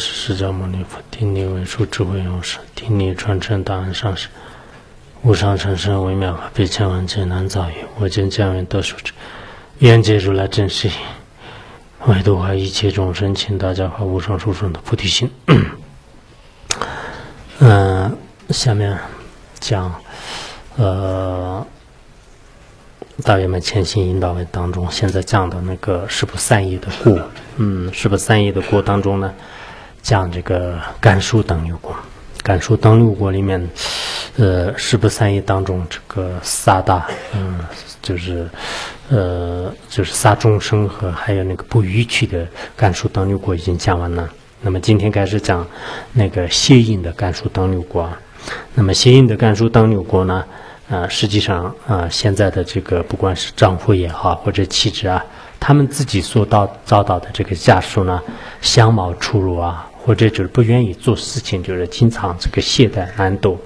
是释迦牟尼佛，听你文殊智慧勇士，听你传承大恩上师，无上成圣微妙法，比千万劫难遭遇。我今将愿得殊之，愿解如来真实义，为度化一切众生，请大家发无上殊胜的菩提心。嗯，下面讲，呃。大爷们潜心引导文当中，现在讲的那个十不善意的过，嗯，十不善意的过当中呢，讲这个甘肃等六国，甘肃等六国里面，呃，十不三业当中这个三大，嗯，就是，呃，就是三众生和还有那个不逾矩的甘肃等六国已经讲完了。那么今天开始讲那个谐音的甘肃等六国，那么谐音的甘肃等六国呢？啊，实际上啊，现在的这个不管是丈夫也好，或者妻子啊，他们自己所到遭到的这个下属呢，相貌出入啊，或者就是不愿意做事情，就是经常这个懈怠懒惰，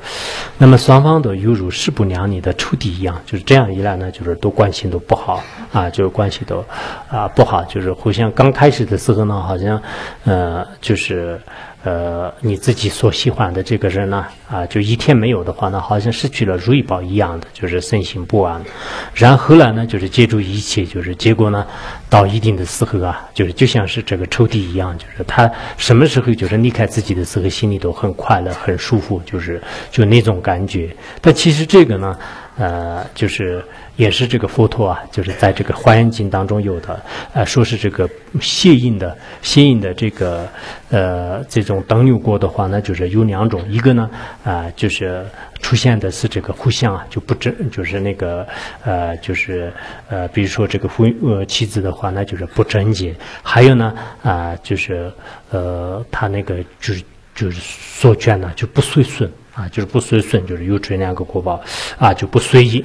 那么双方都犹如势不两立的仇敌一样，就是这样一来呢，就是都关系都不好啊，就是关系都啊不好，就是互相刚开始的时候呢，好像呃就是。呃，你自己所喜欢的这个人呢，啊，就一天没有的话呢，好像失去了如意宝一样的，就是身心不安。然后来呢，就是借助一切，就是结果呢，到一定的时候啊，就是就像是这个抽屉一样，就是他什么时候就是离开自己的时候，心里都很快乐、很舒服，就是就那种感觉。但其实这个呢。呃，就是也是这个佛陀啊，就是在这个《华严经》当中有的，呃，说是这个谢印的谢印的这个呃这种等流过的话呢，就是有两种，一个呢啊就是出现的是这个互相啊就不真，就是那个呃就是呃比如说这个夫呃妻子的话那就是不贞洁，还有呢啊就是呃他那个就是就是所眷呢就不随顺。啊，就是不随顺，就是有这两个果报，啊，就不随意。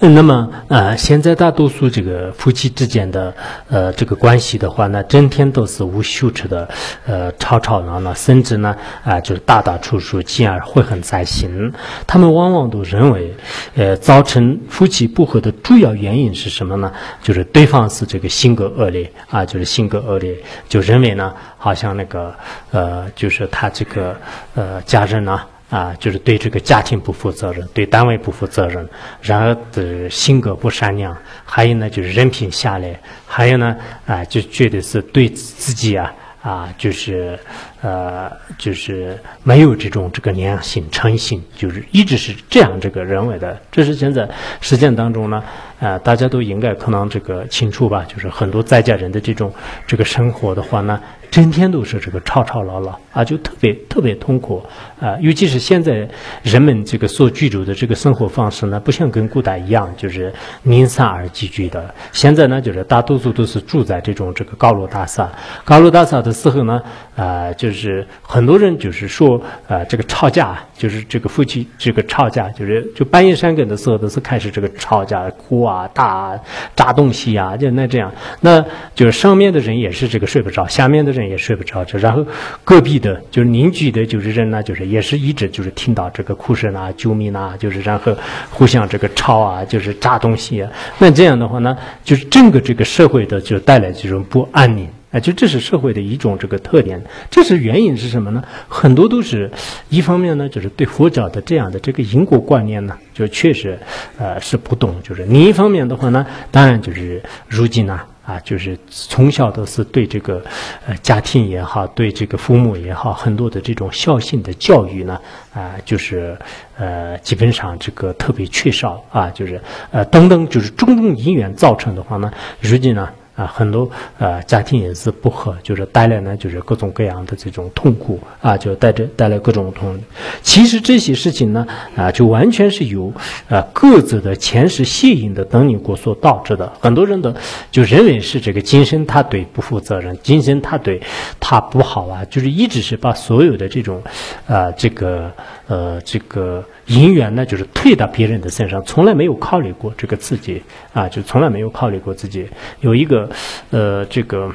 嗯那么，呃，现在大多数这个夫妻之间的，呃，这个关系的话呢，整天都是无休止的，呃，吵吵闹闹，甚至呢，啊，就是大打出手，进而会很在心。他们往往都认为，呃，造成夫妻不和的主要原因是什么呢？就是对方是这个性格恶劣，啊，就是性格恶劣，就认为呢，好像那个，呃，就是他这个，呃，家人呢。啊，啊就是对这个家庭不负责任，对单位不负责任，然后的性格不善良，还有呢就是人品下来，还有呢啊就觉得是对自己啊啊就是呃就是没有这种这个良心诚信，就是一直是这样这个认为的。这是现在实践当中呢啊大家都应该可能这个清楚吧，就是很多在家人的这种这个生活的话呢。整天都是这个吵吵闹闹啊，就特别特别痛苦啊！尤其是现在人们这个所居住的这个生活方式呢，不像跟古代一样，就是零散而集聚的。现在呢，就是大多数都是住在这种这个高楼大厦。高楼大厦的时候呢，啊，就是很多人就是说，啊，这个吵架，就是这个夫妻这个吵架，就是就半夜三更的时候都是开始这个吵架，哭啊、打啊、砸东西啊，就那这样。那就是上面的人也是这个睡不着，下面的人。也睡不着，这然后隔壁的，就是邻居的，就是人呢，就是也是一直就是听到这个哭声啊、救命啊，就是然后互相这个吵啊，就是砸东西啊。那这样的话呢，就是整个这个社会的就带来这种不安宁啊，就这是社会的一种这个特点。这是原因是什么呢？很多都是一方面呢，就是对佛教的这样的这个因果观念呢，就确实呃是不懂。就是另一方面的话呢，当然就是如今呢。啊就是从小都是对这个，呃，家庭也好，对这个父母也好，很多的这种孝心的教育呢，啊，就是，呃，基本上这个特别缺少啊，就是，呃，等等，就是种种因缘造成的话呢，如今呢。啊，很多呃家庭也是不和，就是带来呢，就是各种各样的这种痛苦啊，就带着带来各种痛。其实这些事情呢，啊，就完全是由呃各自的前世吸引的等因果所导致的。很多人都就认为是这个今生他对不负责任，今生他对他不好啊，就是一直是把所有的这种，呃，这个呃这个。银元呢，就是退到别人的身上，从来没有考虑过这个自己啊，就从来没有考虑过自己。有一个，呃，这个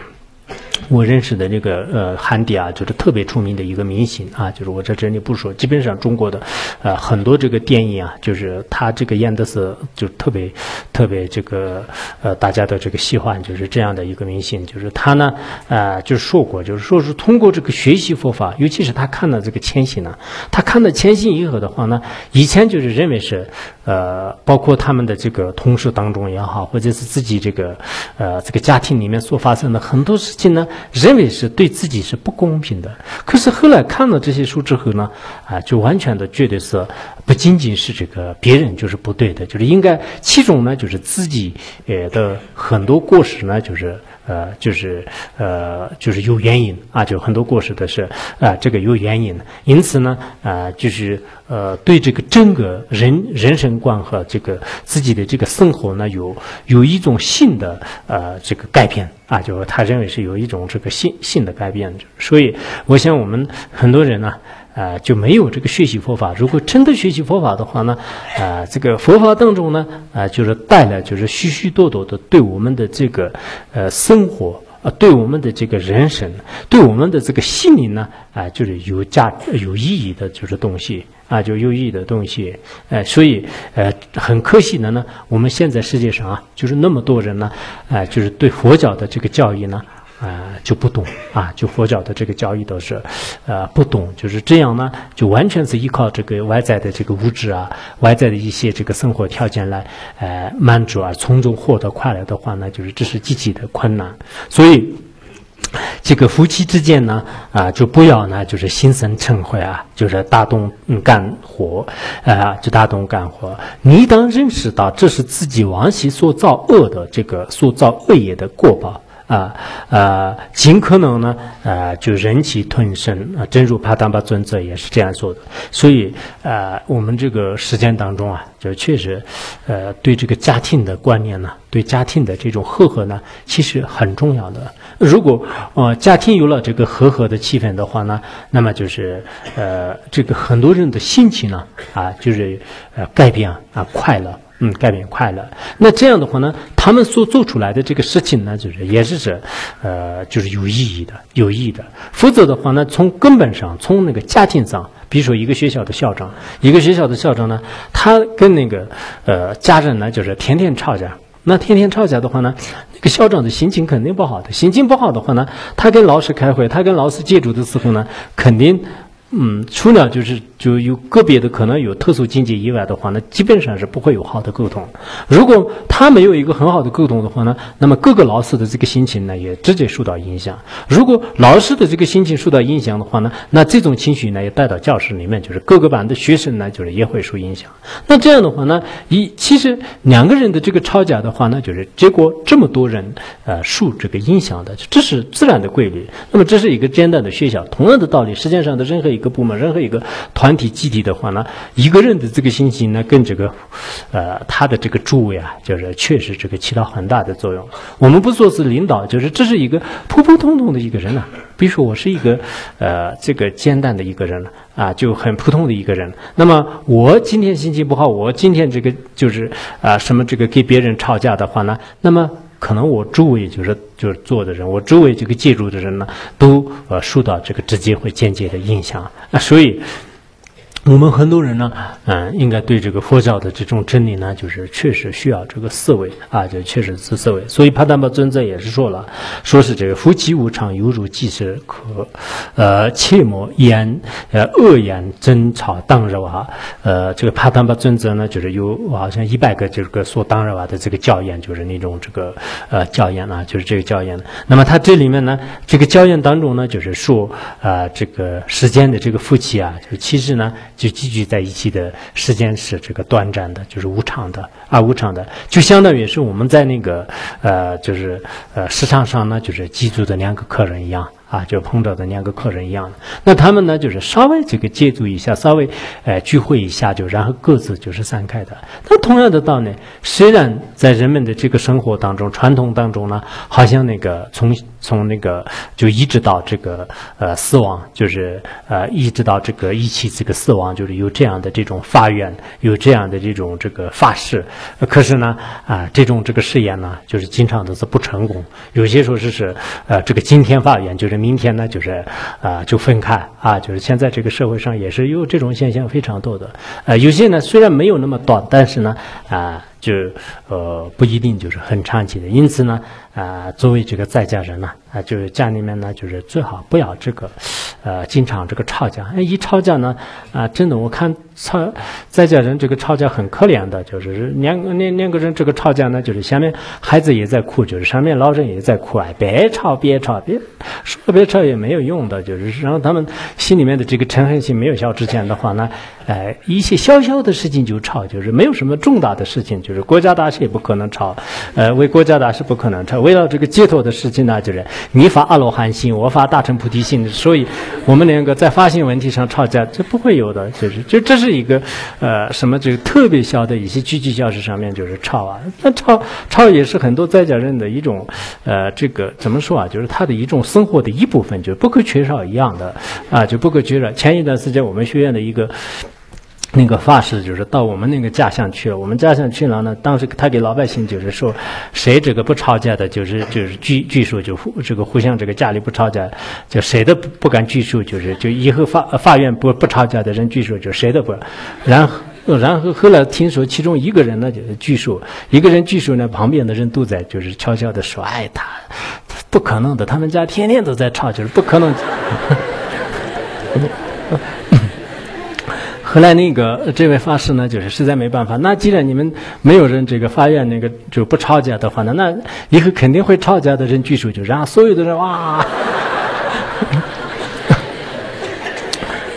我认识的这个呃韩迪啊，就是特别出名的一个明星啊，就是我在这里不说，基本上中国的呃很多这个电影啊，就是他这个演的是就特别特别这个呃大家的这个喜欢，就是这样的一个明星，就是他呢呃就是说过，就是说是通过这个学习佛法，尤其是他看了这个千禧呢，他看了千禧以后的话呢，以前就是认为是呃包括他们的这个同事当中也好，或者是自己这个呃这个家庭里面所发生的很多事情呢。认为是对自己是不公平的，可是后来看了这些书之后呢，啊，就完全的觉得是不仅仅是这个别人就是不对的，就是应该其中呢就是自己呃的很多过失呢就是呃就是呃就是有原因啊，就很多过失的是啊这个有原因，因此呢啊就是呃对这个整个人人生观和这个自己的这个生活呢有有一种新的呃这个改变。啊，就他认为是有一种这个新新的改变，所以我想我们很多人呢，啊就没有这个学习佛法。如果真的学习佛法的话呢，啊，这个佛法当中呢，啊，就是带来就是许许多多的对我们的这个呃生活啊，对我们的这个人生，对我们的这个心灵呢，啊，就是有价值有意义的，就是东西。啊，就有意义的东西，呃，所以，呃，很可惜的呢，我们现在世界上啊，就是那么多人呢，啊，就是对佛教的这个教义呢，啊，就不懂啊，就佛教的这个教义都是，呃，不懂，就是这样呢，就完全是依靠这个外在的这个物质啊，外在的一些这个生活条件来，呃，满足啊，从中获得快乐的话呢，就是这是极其的困难，所以。这个夫妻之间呢，啊，就不要呢，就是心生嗔恚啊，就是大动干活，啊，就大动干活。你当认识到这是自己往昔所造恶的这个所造恶业的过报。啊，呃，尽可能呢，呃，就忍气吞声啊。正如帕达巴尊者也是这样说的。所以，呃，我们这个实践当中啊，就确实，呃，对这个家庭的观念呢，对家庭的这种和合呢，其实很重要的。如果呃家庭有了这个和合的气氛的话呢，那么就是呃，这个很多人的心情呢，啊，就是呃改变啊，快乐。嗯，改变快乐。那这样的话呢，他们所做出来的这个事情呢，就是也是是，呃，就是有意义的，有意义的。否则的话呢，从根本上，从那个家庭上，比如说一个学校的校长，一个学校的校长呢，他跟那个呃家人呢，就是天天吵架。那天天吵架的话呢，那个校长的心情肯定不好的。心情不好的话呢，他跟老师开会，他跟老师接触的时候呢，肯定。嗯，除了就是就有个别的可能有特殊境界以外的话呢，基本上是不会有好的沟通。如果他没有一个很好的沟通的话呢，那么各个老师的这个心情呢也直接受到影响。如果老师的这个心情受到影响的话呢，那这种情绪呢也带到教室里面，就是各个班的学生呢就是也会受影响。那这样的话呢，一其实两个人的这个吵架的话呢，就是结果这么多人呃受这个影响的，这是自然的规律。那么这是一个简单的学校，同样的道理，实际上的任何一一个部门，任何一个团体集体的话呢，一个人的这个心情呢，跟这个，呃，他的这个诸位啊，就是确实这个起到很大的作用。我们不说是领导，就是这是一个普普通通的一个人啊。比如说我是一个，呃，这个简单的一个人啊，就很普通的一个人。那么我今天心情不好，我今天这个就是啊，什么这个跟别人吵架的话呢，那么。可能我周围就是就是做的人，我周围这个介入的人呢，都呃受到这个直接或间接的影响那，所以。我们很多人呢，嗯，应该对这个佛教的这种真理呢，就是确实需要这个思维啊，就确实是思维。所以帕达巴尊者也是说了，说是这个夫妻无常，犹如饥时渴，呃，切莫言呃恶言争吵当热啊。呃，这个帕达巴尊者呢，就是有好像一百个这个说当热啊的这个教言，就是那种这个呃教言啊，就是这个教言。那么他这里面呢，这个教言当中呢，就是说啊，这个世间的这个夫妻啊，就其实呢。就聚集在一起的时间是这个短暂的，就是无常的啊，无常的，就相当于是我们在那个呃，就是呃市场上呢，就是记住的两个客人一样啊，就碰到的两个客人一样的。那他们呢，就是稍微这个接触一下，稍微呃聚会一下，就然后各自就是散开的。那同样的道理，虽然在人们的这个生活当中、传统当中呢，好像那个从从那个就一直到这个呃死亡，就是呃一直到这个一起这个死亡，就是有这样的这种发愿，有这样的这种这个发誓。可是呢，啊这种这个誓言呢，就是经常都是不成功。有些时候是是呃这个今天发愿，就是明天呢就是啊就分开啊，就是现在这个社会上也是有这种现象非常多的。呃有些呢虽然没有那么短，但是呢啊就呃不一定就是很长期的。因此呢啊作为这个在家人呢啊就是家里面呢就是最好不要这个呃经常这个吵架。哎一吵架呢啊真的我看吵在家人这个吵架很可怜的，就是两两两个人这个吵架呢就是下面孩子也在哭，就是上面老人也在哭哎别吵别吵别说别吵也没有用的，就是让他们心里面的这个嗔恨心没有消之前的话呢，呃一些小小的事情就吵，就是没有什么重大的事情，就是国家大事也不可能吵，呃为国家大事不可能吵，为了这个解脱的事情呢，就是你发阿罗汉心，我发大乘菩提心，所以我们两个在发心问题上吵架，这不会有的，就是这这是一个呃什么就特别小的一些具体小事上面就是吵啊，那吵吵也是很多在家人的一种呃这个怎么说啊，就是他的一种生活的一部分，就是不可缺少一样的啊，就不可缺少。前一段时间我们学院的一个。那个法师就是到我们那个家乡去了，我们家乡去了呢。当时他给老百姓就是说，谁这个不吵架的，就是就是据据说就互这个互相这个家里不吵架，就谁都不不敢拘束，就是就以后法法院不不吵架的人拘束，就谁都不。然后然后后来听说其中一个人呢就是拘束，一个人拘束呢，旁边的人都在就是悄悄的说，哎，他不可能的，他们家天天都在吵，就是不可能。后来那个这位法师呢，就是实在没办法。那既然你们没有人这个法院那个就不吵架的话呢，那以后肯定会吵架的人举手，就让所有的人哇。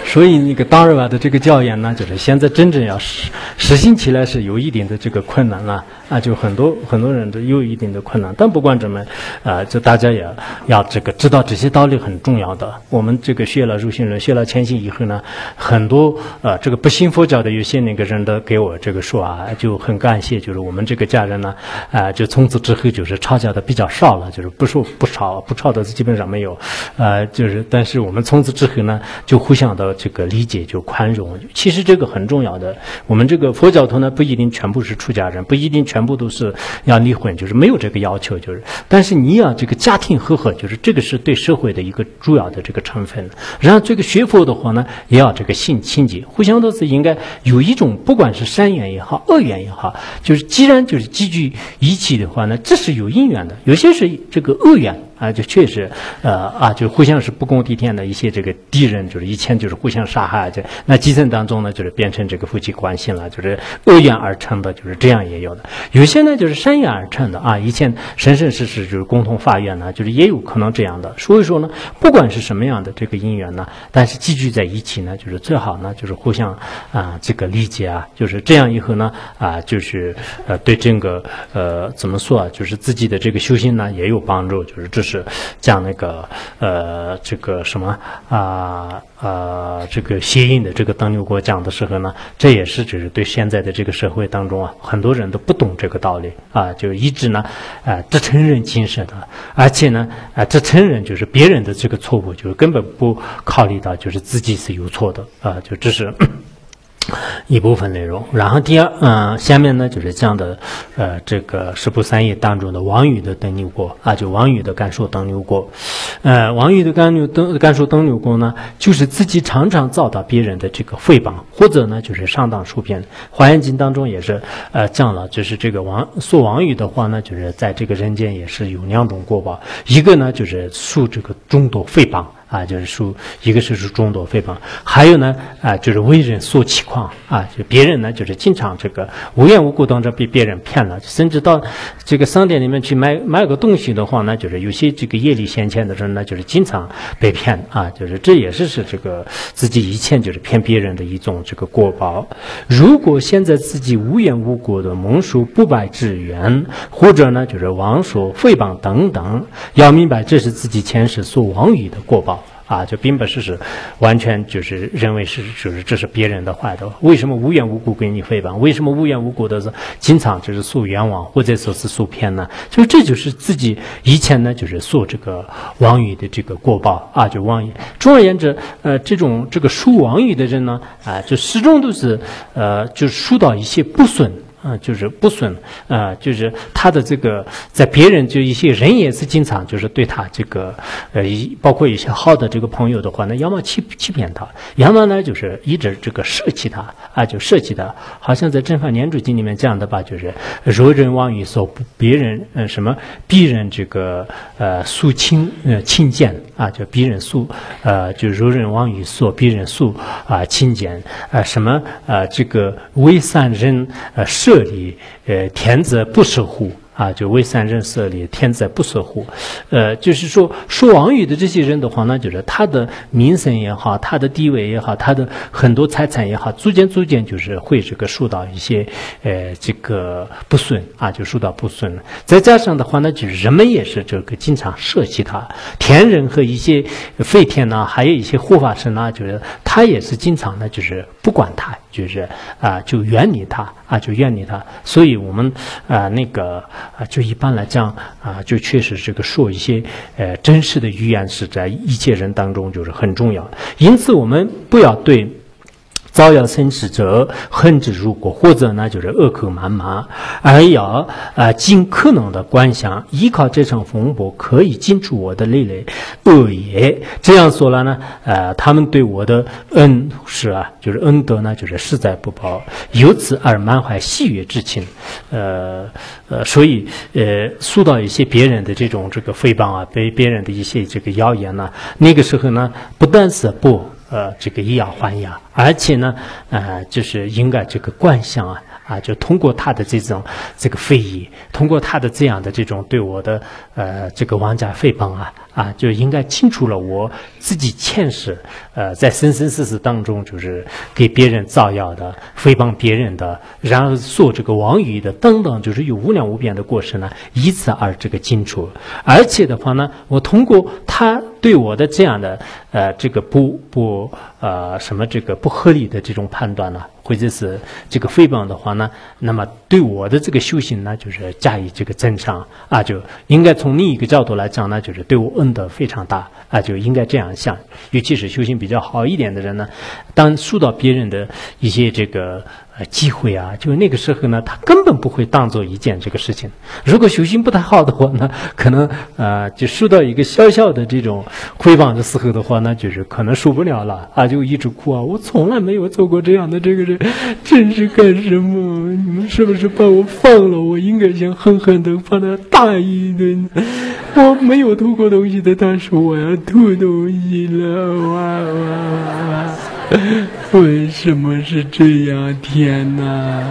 所以那个当日瓦的这个教研呢，就是现在真正要实实行起来是有一点的这个困难了，啊就很多很多人都有一定的困难。但不管怎么，啊，就大家也要这个知道这些道理很重要的。我们这个学了入心论，学了谦信以后呢，很多呃这个不信佛教的有些那个人都给我这个说啊，就很感谢，就是我们这个家人呢，啊，就从此之后就是吵架的比较少了，就是不说不吵不吵的基本上没有，呃，就是但是我们从此之后呢，就互相的。这个理解就宽容，其实这个很重要的。我们这个佛教徒呢，不一定全部是出家人，不一定全全部都是要离婚，就是没有这个要求，就是。但是你要这个家庭和和，就是这个是对社会的一个主要的这个成分。然后这个学佛的话呢，也要这个性清洁，互相都是应该有一种，不管是善缘也好，恶缘也好，就是既然就是积聚一起的话呢，这是有因缘的。有些是这个恶缘。啊，就确实，呃啊，就互相是不共戴天的一些这个敌人，就是以前就是互相杀害，就那基层当中呢，就是变成这个夫妻关系了，就是恶缘而成的，就是这样也有的。有些呢就是善缘而成的啊，以前生生世世就是共同发愿呢，就是也有可能这样的。所以说呢，不管是什么样的这个因缘呢，但是集聚在一起呢，就是最好呢，就是互相啊这个理解啊，就是这样以后呢啊，就是呃对这个呃怎么说啊，就是自己的这个修行呢也有帮助，就是这是。是讲那个呃，这个什么啊啊，这个谐音的这个邓六国讲的时候呢，这也是就是对现在的这个社会当中啊，很多人都不懂这个道理啊，就一直呢啊只承认精神的，而且呢啊只承认就是别人的这个错误，就是根本不考虑到就是自己是有错的啊，就这是。一部分内容，然后第二，嗯，下面呢就是讲的，呃，这个十部三义当中的王宇的登牛国啊，就王宇的感受登牛国，呃，王宇的感六登感受登牛国呢，就是自己常常遭到别人的这个诽谤，或者呢就是上当受骗。华严经当中也是，呃，讲了，就是这个王说王宇的话呢，就是在这个人间也是有两种过报，一个呢就是受这个众多诽谤。啊，就是说一个是说众多诽谤，还有呢啊，就是为人所欺诳啊，就别人呢就是经常这个无缘无故当中被别人骗了，甚至到这个商店里面去买买个东西的话呢，就是有些这个业力先前的人呢，就是经常被骗啊，就是这也是是这个自己以前就是骗别人的一种这个过报。如果现在自己无缘无故的蒙受不白之冤，或者呢就是妄说诽谤等等，要明白这是自己前世所妄语的过报。啊，就并不是是完全就是认为是就是这是别人的坏的。为什么无缘无故给你诽谤？为什么无缘无故的是经常就是诉冤枉或者说是诉骗呢？就是这就是自己以前呢就是诉这个妄语的这个过报啊，就妄语。总而言之，呃，这种这个说妄语的人呢，啊，就始终都是呃，就是受到一些不损。啊，就是不损啊，就是他的这个在别人就一些人也是经常就是对他这个呃，包括一些好的这个朋友的话，那要么欺欺骗他，要么呢就是一直这个舍弃他啊，就舍弃他。好像在《正法年主经》里面讲的吧，就是若人妄语所别人呃什么逼人这个呃诉亲呃亲见啊，就逼人诉呃就若人妄语所逼人诉啊亲见啊什么呃这个为善人呃是。这里，呃，天则不守护。啊，就为三人设立，天灾不守护，呃，就是说说王语的这些人的话呢，就是他的名声也好，他的地位也好，他的很多财产也好，逐渐逐渐就是会这个受到一些呃这个不顺啊，就受到不顺。再加上的话呢，就是人们也是这个经常涉及他，天人和一些废天呐，还有一些护法神呐，就是他也是经常呢，就是不管他，就是啊，就远离他啊，就远离他。所以我们啊那个。啊，就一般来讲啊，就确实这个说一些呃真实的语言是在一切人当中就是很重要，因此我们不要对。造谣生事者恨之入骨，或者呢就是恶口谩骂，而要啊尽可能的观想，依靠这场风波可以尽出我的累累恶业。这样说了呢，呃，他们对我的恩是啊，就是恩德呢，就是实在不报，由此而满怀喜悦之情。呃呃，所以呃，受到一些别人的这种这个诽谤啊，被别人的一些这个谣言呢，那个时候呢，不但是不。呃，这个以牙还牙，而且呢，呃，就是应该这个观想啊。啊，就通过他的这种这个非议，通过他的这样的这种对我的呃这个王家诽谤啊啊，就应该清楚了我自己前世呃在生生世世当中就是给别人造谣的、诽谤别人的，然后说这个妄语的等等，就是有无量无边的过失呢，以此而这个清楚。而且的话呢，我通过他对我的这样的呃这个不不呃什么这个不合理的这种判断呢。或者是这个诽谤的话呢，那么对我的这个修行呢，就是加以这个增长啊，就应该从另一个角度来讲呢，就是对我恩德非常大啊，就应该这样想。尤其是修行比较好一点的人呢，当受到别人的一些这个。机会啊，就那个时候呢，他根本不会当做一件这个事情。如果修行不太好的话呢，可能呃，就受到一个小小的这种回谤的时候的话呢，就是可能受不了了啊，就一直哭啊。我从来没有做过这样的这个人，真是干什么？你们是不是把我放了？我应该想狠狠的把他打一顿。我没有偷过东西的，但是我要偷东西了，哇哇哇！为什么是这样？天哪！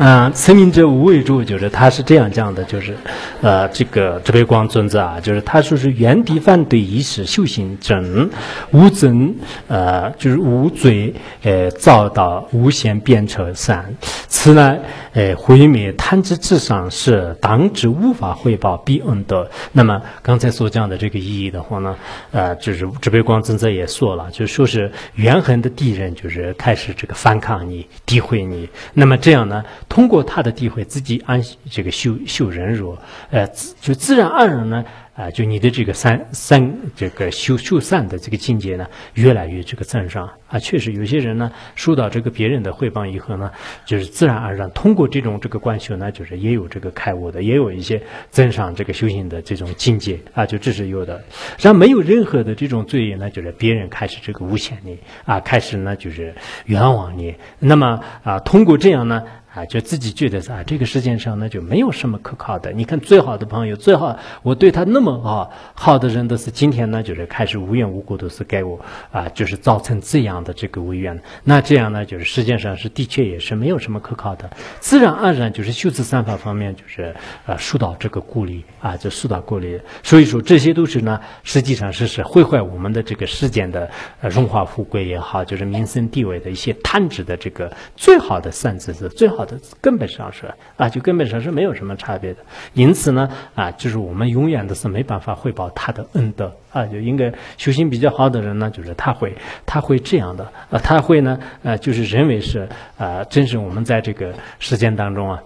啊，成名者无为主，就是他是这样讲的，就是，呃，这个这位光尊者啊，就是他说是原地反对一时修行正无真，呃，就是无罪，呃，遭到无限变成善，此乃呃毁灭贪之至上是当之无法回报必恩德。那么刚才所讲的这个意义的话呢，呃，就是这位光尊者也说了，就说是怨恨的敌人就是开始这个反抗你、诋毁你，那么这样呢？通过他的诋毁，自己安这个修修忍辱，呃，就自然而然呢。啊，就你的这个三三这个修修善的这个境界呢，越来越这个增上啊。确实，有些人呢，受到这个别人的诽谤以后呢，就是自然而然通过这种这个观修呢，就是也有这个开悟的，也有一些增上这个修行的这种境界啊，就这是有的。然后没有任何的这种罪业呢，就是别人开始这个诬陷你啊，开始呢就是冤枉你。那么啊，通过这样呢。啊，就自己觉得是啊，这个世界上呢就没有什么可靠的。你看，最好的朋友，最好我对他那么好好的人，都是今天呢，就是开始无缘无故都是给我啊，就是造成这样的这个无缘。那这样呢，就是世界上是的确也是没有什么可靠的。自然而然就是修辞三法方面，就是呃疏导这个顾虑啊，就疏导顾虑。所以说这些都是呢，实际上是是毁坏我们的这个世间的荣华富贵也好，就是民生地位的一些贪执的这个最好的善知识，最好。好的，根本上是啊，就根本上是没有什么差别的。因此呢，啊，就是我们永远都是没办法汇报他的恩德啊，就应该修行比较好的人呢，就是他会他会这样的啊，他会呢，呃，就是认为是啊，真是我们在这个时间当中啊。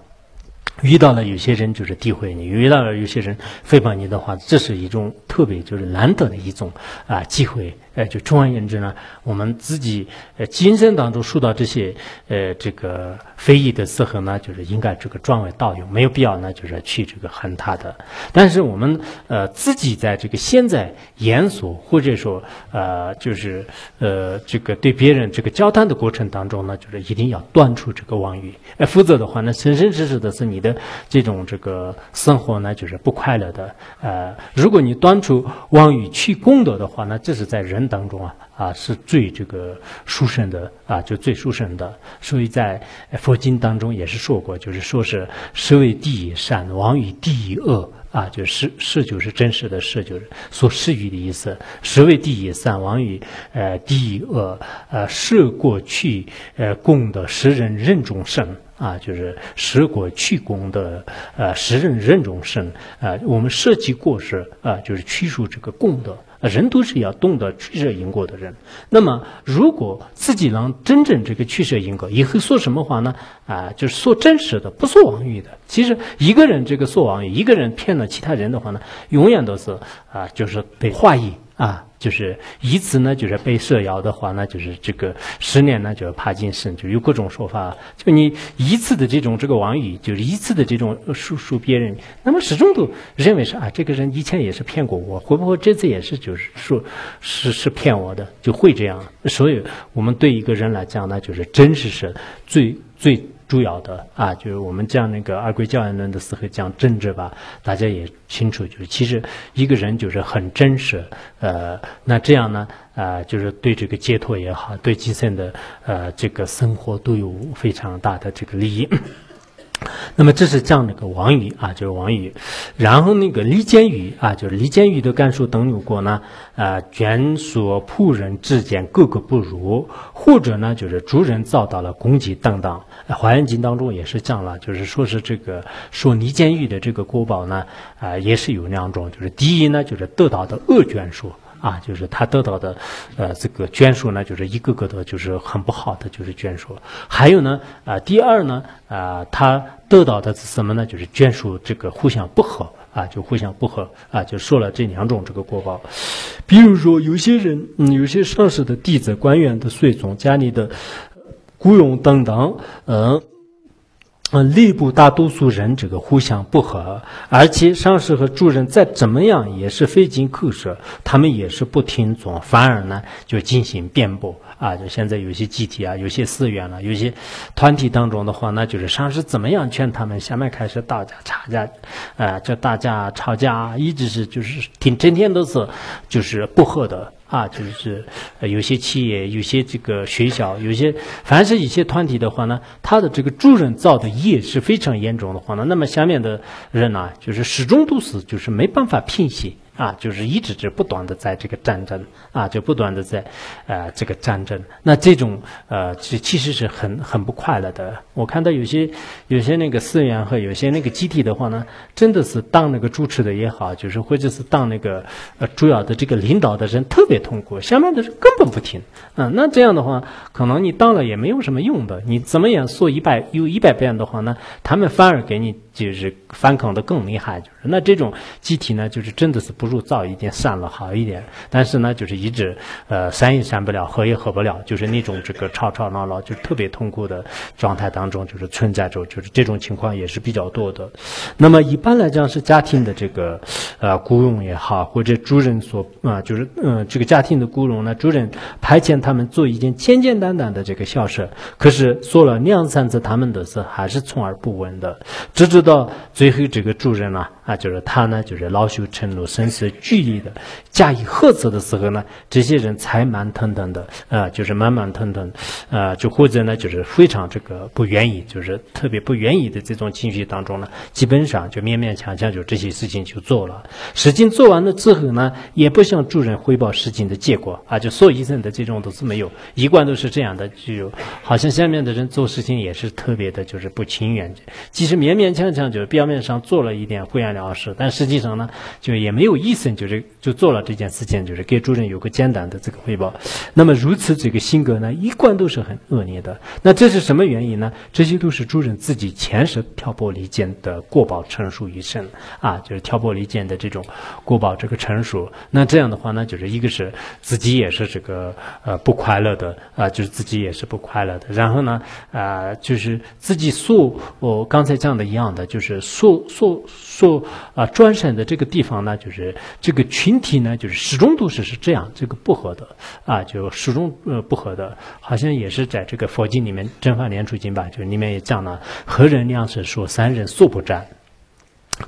遇到了有些人就是诋毁你，遇到了有些人诽谤你的话，这是一种特别就是难得的一种啊机会。呃，就总而言之呢，我们自己呃精神当中受到这些呃这个非议的时候呢，就是应该这个转为道用，没有必要呢就是去这个恨他的。但是我们呃自己在这个现在严肃或者说呃就是呃这个对别人这个交谈的过程当中呢，就是一定要断除这个妄语，呃否则的话呢，生生世世的是你的这种这个生活呢就是不快乐的。呃，如果你断出妄语去功德的话呢，这是在人。当中啊啊是最这个殊胜的啊，就最殊胜的。所以在佛经当中也是说过，就是说是实为第一善，亡于第一恶啊，就是是就是真实的是就是所施予的意思。实为第一善，亡于呃第一恶，呃是过去呃功德十人任众生啊，就是十过去功的呃十人任众生啊，我们涉及过失啊，就是去除这个功德。人都是要懂得取舍因果的人。那么，如果自己能真正这个取舍因果，以后说什么话呢？啊，就是说真实的，不说妄语的。其实一个人这个说妄语，一个人骗了其他人的话呢，永远都是啊，就是被怀疑啊。就是一次呢，就是被蛇咬的话呢，就是这个十年呢，就是帕金森，就有各种说法。就你一次的这种这个妄语，就是一次的这种述说别人，那么始终都认为是啊，这个人以前也是骗过我，会不会这次也是就是说是是骗我的，就会这样。所以我们对一个人来讲呢，就是真实是最最。主要的啊，就是我们讲那个二规教育论的时候讲政治吧，大家也清楚，就是其实一个人就是很真实，呃，那这样呢，呃，就是对这个解脱也好，对今生的呃这个生活都有非常大的这个利益。那么这是讲那个王宇啊，就是王宇，然后那个离间语啊，就是离间语的感受等有过呢，啊，卷所仆人之间格格不入，或者呢，就是主人遭到了攻击等等。华严经当中也是讲了，就是说是这个说离间语的这个国宝呢，啊，也是有两种，就是第一呢，就是得到的恶眷属。啊，就是他得到的，呃，这个眷属呢，就是一个个的，就是很不好的，就是眷属。还有呢，啊，第二呢，啊，他得到的是什么呢？就是眷属这个互相不和，啊，就互相不和，啊，就说了这两种这个果报。比如说，有些人，嗯，有些上司的弟子、官员的随从、家里的雇佣等等，嗯。嗯，内部大多数人这个互相不和，而且上司和主人再怎么样也是费尽口舌，他们也是不听从，反而呢就进行辩驳啊。就现在有些集体啊，有些寺院了，有些团体当中的话，那就是上司怎么样劝他们，下面开始打架、吵架，啊，这打架、吵架，一直是就是挺整天都是就是不和的。啊，就是有些企业、有些这个学校、有些凡是一些团体的话呢，他的这个主人造的业是非常严重的话呢，那么下面的人呢，就是始终都是就是没办法平息。啊，就是一直是不断的在这个战争啊，就不断的在，呃，这个战争。那这种呃，其其实是很很不快乐的。我看到有些有些那个寺院和有些那个集体的话呢，真的是当那个主持的也好，就是或者是当那个呃主要的这个领导的人特别痛苦，下面的人根本不听。嗯，那这样的话，可能你当了也没有什么用的。你怎么样说一百有一百遍的话呢，他们反而给你就是反抗的更厉害。就是那这种集体呢，就是真的是不。不如早一点散了好一点。但是呢，就是一直呃散也散不了，合也合不了，就是那种这个吵吵闹闹，就特别痛苦的状态当中，就是存在着，就是这种情况也是比较多的。那么一般来讲是家庭的这个呃雇佣也好，或者主人所啊，就是嗯这个家庭的雇佣呢，主人派遣他们做一件简简单单的这个小事，可是做了两三次，他们的是还是充耳不闻的，直至到最后这个主人呢啊，就是他呢就是恼羞成怒、生色俱厉的加以呵斥的时候呢，这些人才慢腾腾的啊，就是慢慢腾腾，啊，就或者呢就是非常这个不愿意，就是特别不愿意的这种情绪当中呢，基本上就勉勉强强就这些事情就做了。事情做完了之后呢，也不向主人汇报事情的结果啊，就说一声的这种都是没有，一贯都是这样的，就好像下面的人做事情也是特别的，就是不情愿，即使勉勉强强就表面上做了一点灰暗了事，但实际上呢，就也没有意思，就是就做了这件事情，就是给主人有个简单的这个汇报。那么如此这个性格呢，一贯都是很恶劣的。那这是什么原因呢？这些都是主人自己前世挑拨离间的过保成熟于身啊，就是挑拨离间的这种过保这个成熟。那这样的话呢，就是一个是自己也是这个呃不快乐的啊，就是自己也是不快乐的。然后呢，啊，就是自己所我刚才讲的一样的，就是所所说啊转身的这个地方呢，就是这个群体呢，就是始终都是是这样，这个不合的啊，就始终呃不合的，好像也是在这个佛经里面《正法莲处经》吧，就里面也讲了，何人量是说三人素不沾。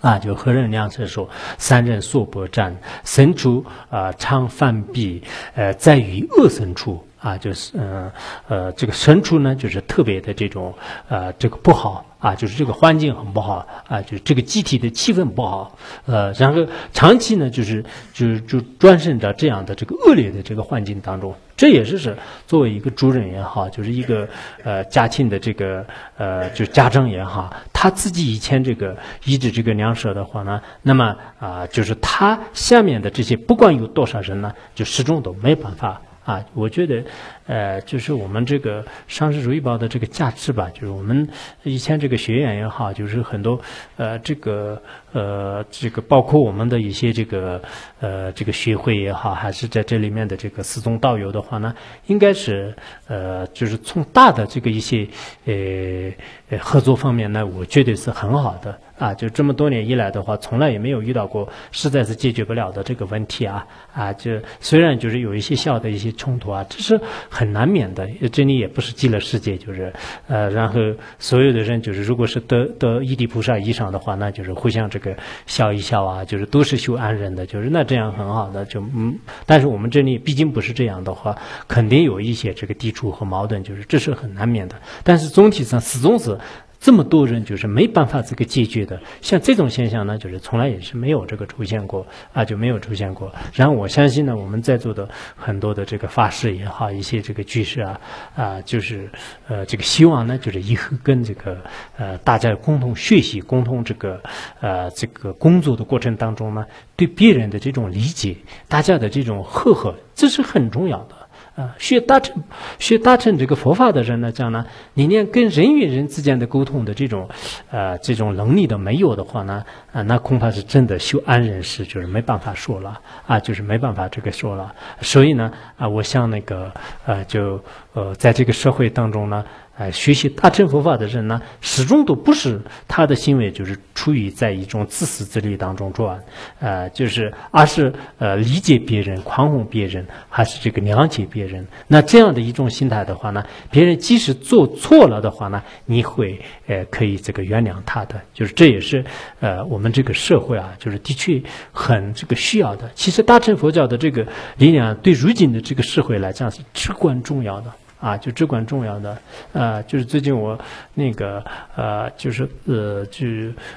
啊，就何人量是说三人素不沾，生处啊常犯弊，呃，在于恶神处。啊，就是嗯呃，这个神处呢，就是特别的这种呃，这个不好啊，就是这个环境很不好啊，就是这个集体的气氛不好，呃，然后长期呢，就是就就专身在这样的这个恶劣的这个环境当中，这也是是作为一个主人也好，就是一个呃家庭的这个呃就家长也好，他自己以前这个一直这个两舍的话呢，那么啊，就是他下面的这些不管有多少人呢，就始终都没办法。啊，我觉得，呃，就是我们这个上市主义报的这个价值吧，就是我们以前这个学员也好，就是很多，呃，这个，呃，这个包括我们的一些这个，呃，这个学会也好，还是在这里面的这个四宗道友的话呢，应该是，呃，就是从大的这个一些，呃，合作方面呢，我觉得是很好的。啊，就这么多年以来的话，从来也没有遇到过实在是解决不了的这个问题啊啊！就虽然就是有一些小的一些冲突啊，这是很难免的。这里也不是极乐世界，就是呃，然后所有的人就是，如果是得得一地菩萨以上的话，那就是互相这个笑一笑啊，就是都是修安忍的，就是那这样很好的。就嗯，但是我们这里毕竟不是这样的话，肯定有一些这个抵触和矛盾，就是这是很难免的。但是总体上始终是。这么多人就是没办法这个解决的，像这种现象呢，就是从来也是没有这个出现过啊，就没有出现过。然后我相信呢，我们在座的很多的这个法师也好，一些这个居士啊啊，就是呃这个希望呢，就是以后跟这个呃大家共同学习、共同这个呃这个工作的过程当中呢，对别人的这种理解，大家的这种和合，这是很重要的。啊，学大乘、学大乘这个佛法的人来，讲呢，你连跟人与人之间的沟通的这种，呃，这种能力都没有的话呢，啊，那恐怕是真的修安人士就是没办法说了，啊，就是没办法这个说了。所以呢，啊，我像那个，呃，就呃，在这个社会当中呢。哎，学习大乘佛法的人呢，始终都不是他的行为就是处于在一种自私自利当中转，呃，就是而是呃理解别人、宽宏别人，还是这个谅解别人。那这样的一种心态的话呢，别人即使做错了的话呢，你会呃可以这个原谅他的。就是这也是呃我们这个社会啊，就是的确很这个需要的。其实大乘佛教的这个力量，对如今的这个社会来讲是至关重要的。啊，就至关重要的，呃，就是最近我那个呃，就是呃，就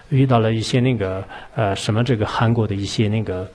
遇到了一些那个呃，什么这个韩国的一些那个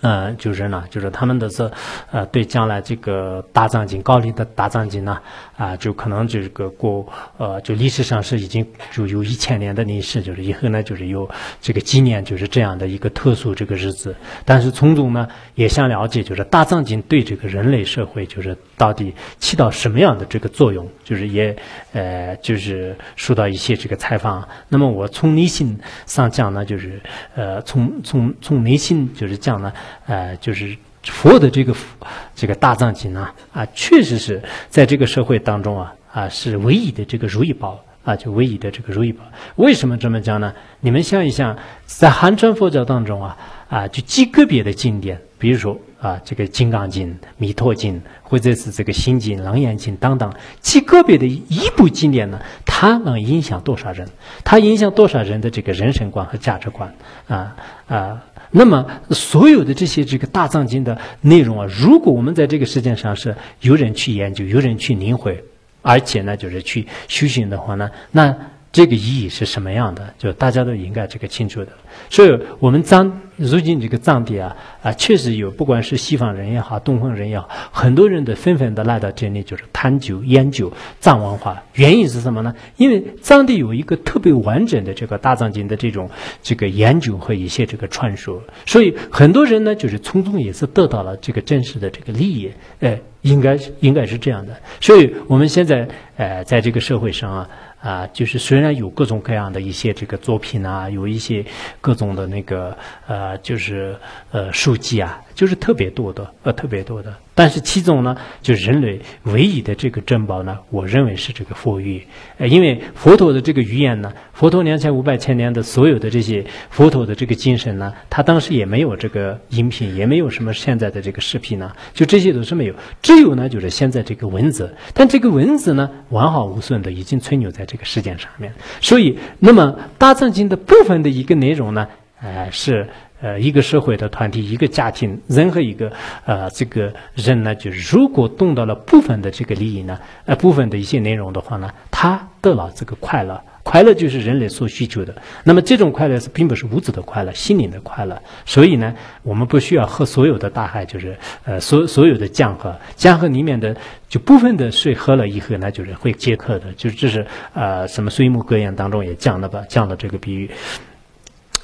嗯，就是呢，就是他们的这，呃，对将来这个大藏经高丽的大藏经呢，啊，就可能这个过，呃，就历史上是已经就有一千年的历史，就是以后呢，就是有这个纪念，就是这样的一个特殊这个日子。但是从中呢，也想了解，就是大藏经对这个人类社会，就是到底起到什么样的这个作用，就是也，呃，就是受到一些这个采访。那么我从内心上讲呢，就是，呃，从从从内心就是讲呢。呃，就是佛的这个这个大藏经呢，啊，确实是在这个社会当中啊，啊，是唯一的这个如意宝啊，就唯一的这个如意宝。为什么这么讲呢？你们想一想，在汉传佛教当中啊，啊，就极个别的经典，比如说啊，这个《金刚经》《弥陀经》，或者是这个《心经》《楞严经》等等，极个别的一部经典呢，它能影响多少人？它影响多少人的这个人生观和价值观？啊啊！那么，所有的这些这个大藏经的内容啊，如果我们在这个世界上是有人去研究、有人去领会，而且呢，就是去修行的话呢，那。这个意义是什么样的？就大家都应该这个清楚的。所以，我们藏如今这个藏地啊啊，确实有，不管是西方人也好，东方人也好，很多人都纷纷的来到这里，就是探究研究藏文化。原因是什么呢？因为藏地有一个特别完整的这个大藏经的这种这个研究和一些这个传说，所以很多人呢，就是从中也是得到了这个真实的这个利益。哎，应该应该是这样的。所以我们现在呃，在这个社会上啊。啊，就是虽然有各种各样的一些这个作品啊，有一些各种的那个呃，就是呃书籍啊，就是特别多的，呃，特别多的。但是其中呢，就人类唯一的这个珍宝呢，我认为是这个佛语。呃，因为佛陀的这个语言呢，佛陀两千五百千年的所有的这些佛陀的这个精神呢，他当时也没有这个音频，也没有什么现在的这个视频呢，就这些都是没有。只有呢，就是现在这个文字。但这个文字呢，完好无损的，已经存留在这个世间上面。所以，那么大藏经的部分的一个内容呢，呃，是。呃，一个社会的团体，一个家庭，任何一个呃，这个人呢，就是如果动到了部分的这个利益呢，呃，部分的一些内容的话呢，他得了这个快乐，快乐就是人类所需求的。那么这种快乐是并不是物质的快乐，心灵的快乐。所以呢，我们不需要喝所有的大海，就是呃，所所有的江河，江河里面的就部分的水喝了以后呢，就是会解渴的。就是这是呃，什么水木格言当中也讲了吧，讲了这个比喻。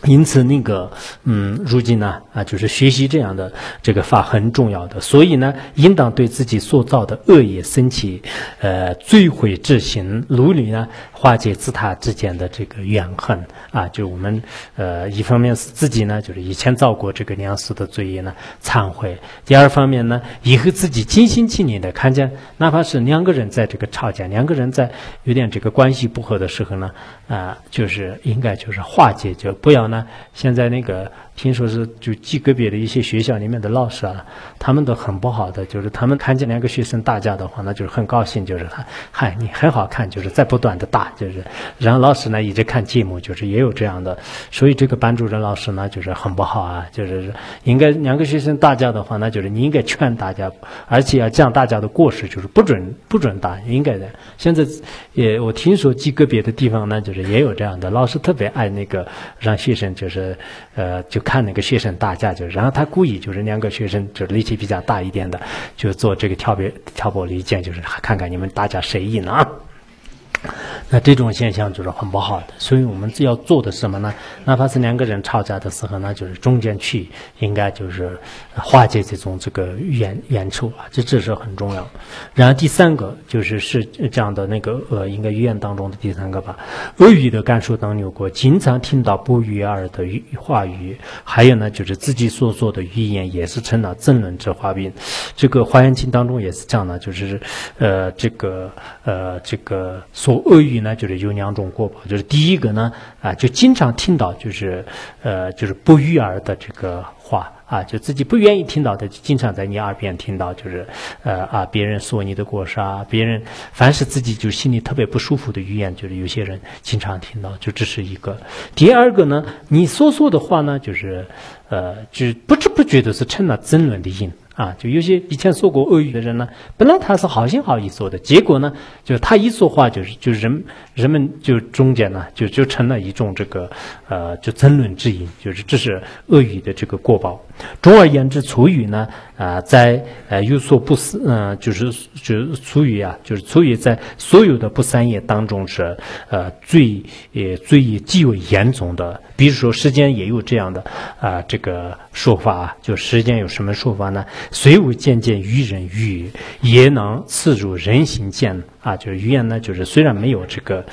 因此，那个，嗯，如今呢，啊，就是学习这样的这个法很重要的，所以呢，应当对自己所造的恶业升起，呃，追悔之心，努力呢。化解自他之间的这个怨恨啊，就我们呃，一方面是自己呢，就是以前造过这个两世的罪业呢，忏悔；第二方面呢，以后自己尽心尽力的看见，哪怕是两个人在这个吵架，两个人在有点这个关系不和的时候呢，啊，就是应该就是化解，就不要那，现在那个。听说是就极个别的一些学校里面的老师啊，他们都很不好的，就是他们看见两个学生打架的话，那就是很高兴，就是他嗨你很好看，就是在不断的打，就是然后老师呢一直看节目，就是也有这样的，所以这个班主任老师呢就是很不好啊，就是应该两个学生打架的话，那就是你应该劝大家，而且要讲大家的过失，就是不准不准打，应该的。现在也我听说极个别的地方呢，就是也有这样的老师特别爱那个让学生就是呃就。看那个学生打架，就然后他故意就是两个学生就是力气比较大一点的，就做这个挑别挑拨离间，就是看看你们打架谁赢啊。那这种现象就是很不好的，所以我们要做的是什么呢？哪怕是两个人吵架的时候呢，就是中间去，应该就是化解这种这个冤冤仇啊，这这是很重要。然后第三个就是是这样的那个呃，应该语言当中的第三个吧。俄语的感受当中，过经常听到不悦耳的语话语，还有呢，就是自己所做的语言也是成了争论之话柄。这个华严经当中也是讲的，就是呃，这个呃，这个说俄语。呢，就是有两种过法，就是第一个呢，啊，就经常听到就是，呃，就是不悦耳的这个话啊，就自己不愿意听到的，就经常在你耳边听到，就是，呃啊，别人说你的过失啊，别人凡是自己就心里特别不舒服的语言，就是有些人经常听到，就这是一个。第二个呢，你所说的话呢，就是，呃，就不知不觉的是成了争论的因。啊，就有些以前说过恶语的人呢，本来他是好心好意说的，结果呢，就他一说话，就是就人人们就中间呢，就就成了一种这个呃，就争论之因，就是这是恶语的这个过报。总而言之，粗语呢，啊，在呃有所不思，嗯，就是就是粗语啊，就是粗语在所有的不三业当中是呃最也最极为严重的。比如说，世间也有这样的啊这个说法啊，就世间有什么说法呢？虽无渐渐于人于，也能刺入人心间。啊。就是语言呢，就是虽然没有这个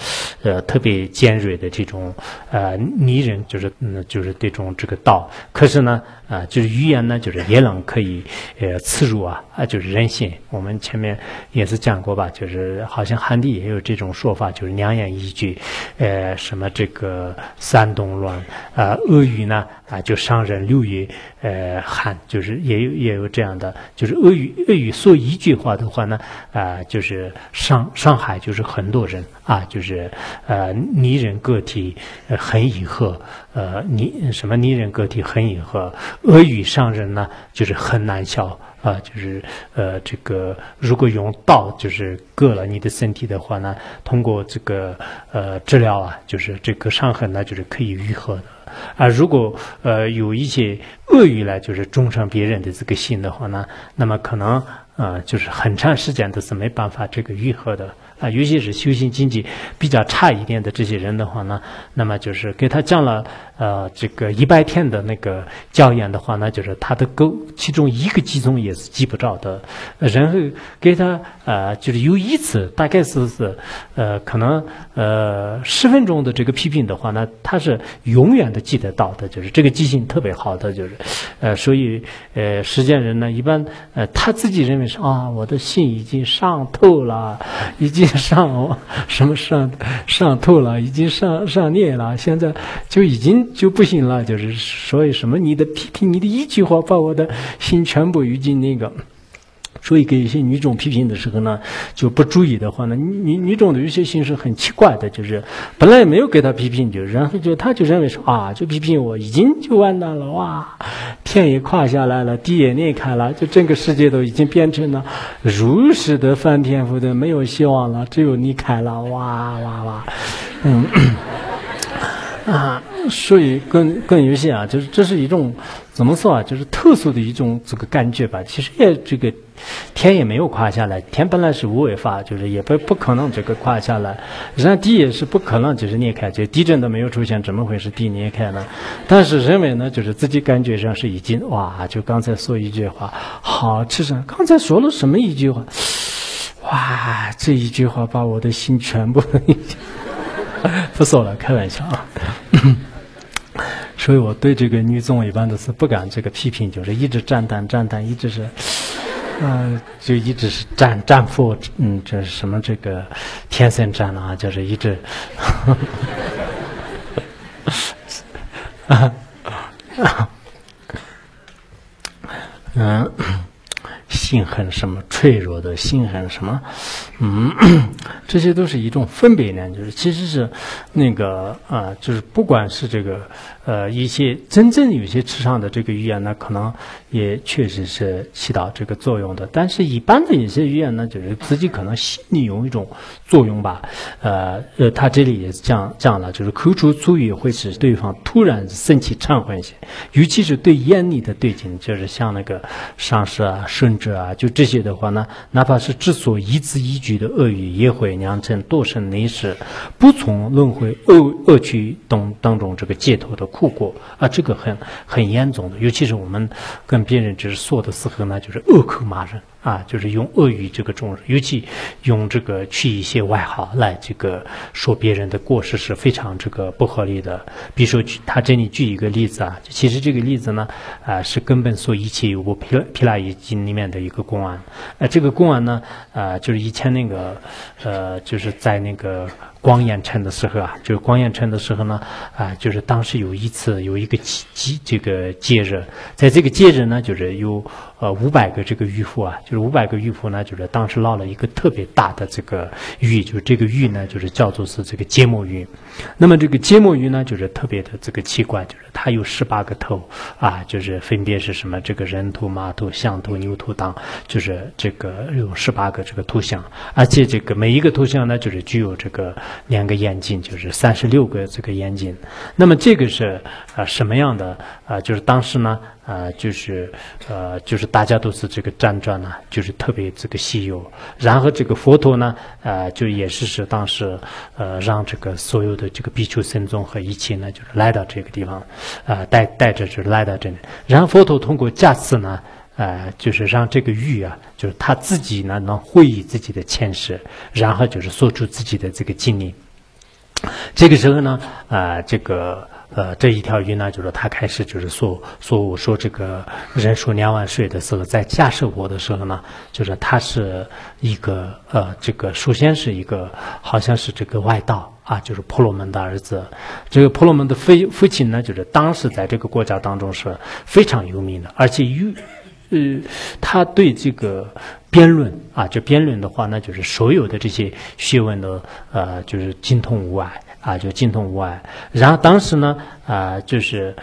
呃特别尖锐的这种呃拟人，就是嗯就是这种这个道，可是呢啊，就是语言呢，就是也能可以呃刺入啊啊，就是人心。我们前面也是讲过吧，就是好像汉地也有这种说法，就是两言一句，呃什么这个山东乱。啊，鳄鱼呢？啊，就伤人六月，呃，旱，就是也有也有这样的，就是鳄鱼，鳄鱼说一句话的话呢，啊，就是伤上海，就是很多人啊，就是呃泥人个体很以和，呃泥什么泥人个体很以和，恶语伤人呢，就是很难消。啊，就是呃，这个如果用刀就是割了你的身体的话呢，通过这个呃治疗啊，就是这个伤痕呢，就是可以愈合的。啊，如果呃有一些恶语呢就是中伤别人的这个心的话呢，那么可能啊就是很长时间都是没办法这个愈合的。啊，尤其是修行经济比较差一点的这些人的话呢，那么就是给他讲了呃这个一百天的那个教研的话呢，就是他的够其中一个集中也是记不着的，然后给他呃就是有一次大概是是呃可能呃十分钟的这个批评的话呢，他是永远的记得到的，就是这个记性特别好的，就是呃所以呃实践人呢一般呃他自己认为是啊我的心已经上透了，已经。上什么上上透了，已经上上念了，现在就已经就不行了。就是所以什么，你的批评，你的一句话，把我的心全部已经那个。所以给一些女众批评的时候呢，就不注意的话呢，女女众的有些心是很奇怪的，就是本来没有给他批评，就然后就他就认为说啊，就批评我已经就完蛋了哇，天也垮下来了，地也裂开了，就整个世界都已经变成了如实的翻天覆地，没有希望了，只有你开了，哇哇哇，嗯。啊，所以更更有些啊，就是这是一种怎么说啊，就是特殊的一种这个感觉吧。其实也这个天也没有垮下来，天本来是无为法，就是也不不可能这个垮下来。然后地也是不可能就是裂开，就地震都没有出现，怎么会是地裂开呢？但是认为呢，就是自己感觉上是已经哇，就刚才说一句话，好，其实刚才说了什么一句话，哇，这一句话把我的心全部。不说了，开玩笑啊。所以我对这个女总一般都是不敢这个批评，就是一直赞叹赞叹，一直是，嗯，就一直是战战佛，嗯，这是什么这个天神战啊，就是一直，啊，嗯。心很什么脆弱的心很什么，嗯，这些都是一种分别呢，就是其实是那个啊，就是不管是这个呃一些真正有些智商的这个语言呢，可能也确实是起到这个作用的。但是，一般的一些语言呢，就是自己可能心里有一种作用吧。呃呃，他这里也是讲讲了，就是口出粗语会使对方突然升起忏悔心，尤其是对严厉的对景，就是像那个上司啊、顺。者啊，就这些的话呢，哪怕是之所一字一句的恶语，也会酿成多生内世不从轮回恶恶趣当当中这个解脱的后果啊，这个很很严重的。尤其是我们跟别人就是说的时候呢，就是恶口骂人。啊，就是用恶语这个种，尤其用这个取一些外号来这个说别人的过失是非常这个不合理的。比如说，他这里举一个例子啊，其实这个例子呢，啊是根本说一切有部皮皮拉易经里面的一个公案。呃，这个公案呢，啊就是以前那个，呃，就是在那个。光焰城的时候啊，就是光焰城的时候呢，啊，就是当时有一次有一个节这个节日，在这个节日呢，就是有呃五百个这个玉符啊，就是五百个玉符呢，就是当时捞了一个特别大的这个玉，就是这个玉呢，就是叫做是这个揭幕玉。那么这个芥末鱼呢，就是特别的这个奇怪，就是它有十八个头啊，就是分别是什么这个人头、马头、象头、牛头等，就是这个有十八个这个图像，而且这个每一个图像呢，就是具有这个。两个眼睛就是三十六个这个眼睛，那么这个是啊什么样的啊？就是当时呢呃，就是呃，就是大家都是这个辗转呢，就是特别这个稀有。然后这个佛陀呢，呃，就也是是当时呃，让这个所有的这个比丘僧众和一起呢，就是来到这个地方，啊，带带着就来到这里。然后佛陀通过驾次呢，呃，就是让这个玉啊，就是他自己呢能回忆自己的前世，然后就是说出自己的这个经历。这个时候呢，啊，这个。呃，这一条鱼呢，就是他开始就是说说我说这个人数两万岁的时候，在驾驶我的时候呢，就是他是一个呃，这个首先是一个好像是这个外道啊，就是婆罗门的儿子。这个婆罗门的父父亲呢，就是当时在这个国家当中是非常有名的，而且有呃，他对这个辩论啊，就辩论的话呢，就是所有的这些学问都呃，就是精通无碍。啊，就精通无碍。然后当时呢，啊，就是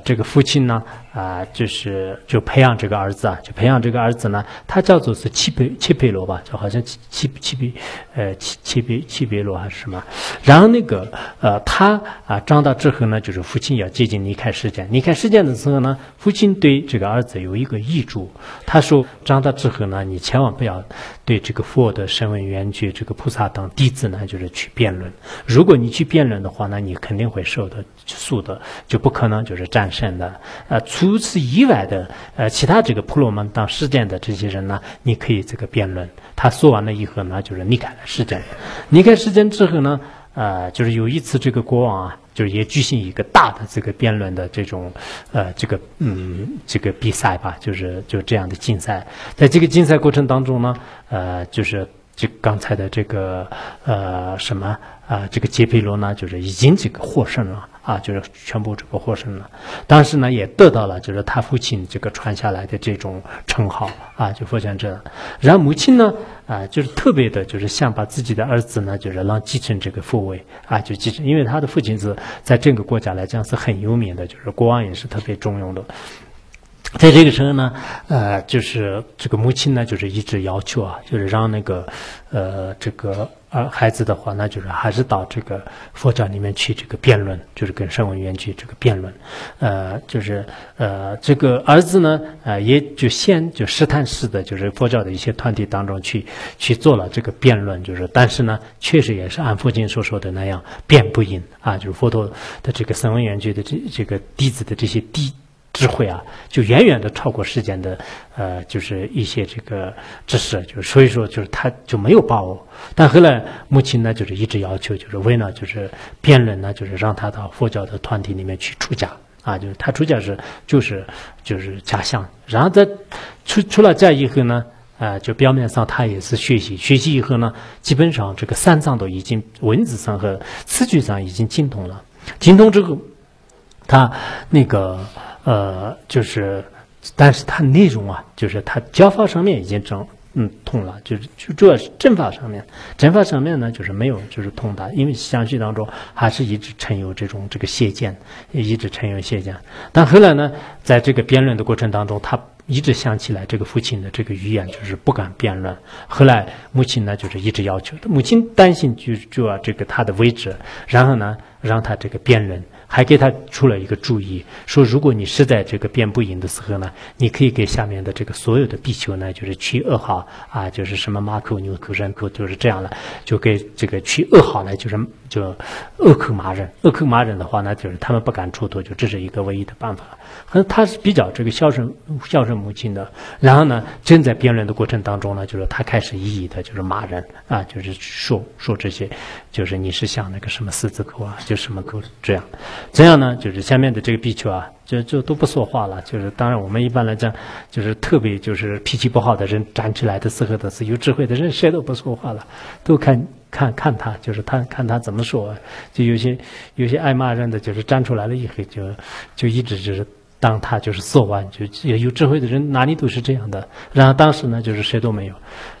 这个父亲呢，啊，就是就培养这个儿子啊，就培养这个儿子呢，他叫做是七贝七贝罗吧，就好像七七七贝，呃，七七贝七贝罗还是什么。然后那个呃，他啊长大之后呢，就是父亲要接近离开世间，离开世间的时候呢，父亲对这个儿子有一个遗嘱，他说长大之后呢，你千万不要对这个佛的声闻缘觉这个菩萨等弟子呢，就是去辩论。如果你去辩论的话，那你肯定会受的受的，就不可能就是战胜的。呃，除此以外的，呃，其他这个婆罗门当世间的这些人呢，你可以这个辩论。他说完了以后呢，就是离开了世间。离开世间之后呢，呃，就是有一次这个国王啊，就是也举行一个大的这个辩论的这种，呃，这个嗯，这个比赛吧，就是就这样的竞赛。在这个竞赛过程当中呢，呃，就是就刚才的这个呃什么。啊，这个杰佩罗呢，就是已经这个获胜了啊，就是全部这个获胜了。当时呢，也得到了就是他父亲这个传下来的这种称号啊，就佛讲者。然后母亲呢，啊，就是特别的，就是想把自己的儿子呢，就是让继承这个父位啊，就继承，因为他的父亲是在整个国家来讲是很有名的，就是国王也是特别重用的。在这个时候呢，呃，就是这个母亲呢，就是一直要求啊，就是让那个，呃，这个儿孩子的话，那就是还是到这个佛教里面去这个辩论，就是跟圣文缘去这个辩论，呃，就是呃，这个儿子呢，呃，也就先就试探式的，就是佛教的一些团体当中去去做了这个辩论，就是但是呢，确实也是按佛经所说的那样辩不赢啊，就是佛陀的这个声闻缘觉的这这个弟子的这些弟。智慧啊，就远远的超过世间的，呃，就是一些这个知识，就所以说，就是他就没有把握。但后来母亲呢，就是一直要求，就是为了就是辩论呢，就是让他到佛教的团体里面去出家啊，就是他出家是就是就是家乡。然后在出出了家以后呢，啊，就表面上他也是学习，学习以后呢，基本上这个三藏都已经文字上和词句上已经精通了。精通之后，他那个。呃，就是，但是它内容啊，就是它教法上面已经整嗯通了，就是就主要是正法上面，正法上面呢就是没有就是通达，因为相续当中还是一直存有这种这个邪见，一直存有邪见。但后来呢，在这个辩论的过程当中，他一直想起来这个父亲的这个语言，就是不敢辩论。后来母亲呢，就是一直要求，母亲担心就就要这个他的位置，然后呢，让他这个辩论。还给他出了一个注意，说如果你是在这个遍布营的时候呢，你可以给下面的这个所有的地球呢，就是去噩耗啊，就是什么马口、牛口、人口，就是这样了，就给这个去噩耗呢，就是就恶口骂人。恶口骂人的话呢，就是他们不敢出头，就这是一个唯一的办法。他是比较这个孝顺孝顺母亲的。然后呢，正在辩论的过程当中呢，就是他开始一一的就是骂人啊，就是说说这些，就是你是像那个什么狮子狗啊，就什么狗这样。这样呢，就是下面的这个比丘啊，就就都不说话了。就是当然，我们一般来讲，就是特别就是脾气不好的人站起来的时候，都是有智慧的人，谁都不说话了，都看看看他，就是他看他怎么说。就有些有些爱骂人的，就是站出来了以后，就就一直就是当他就是做完，就有智慧的人哪里都是这样的。然后当时呢，就是谁都没有，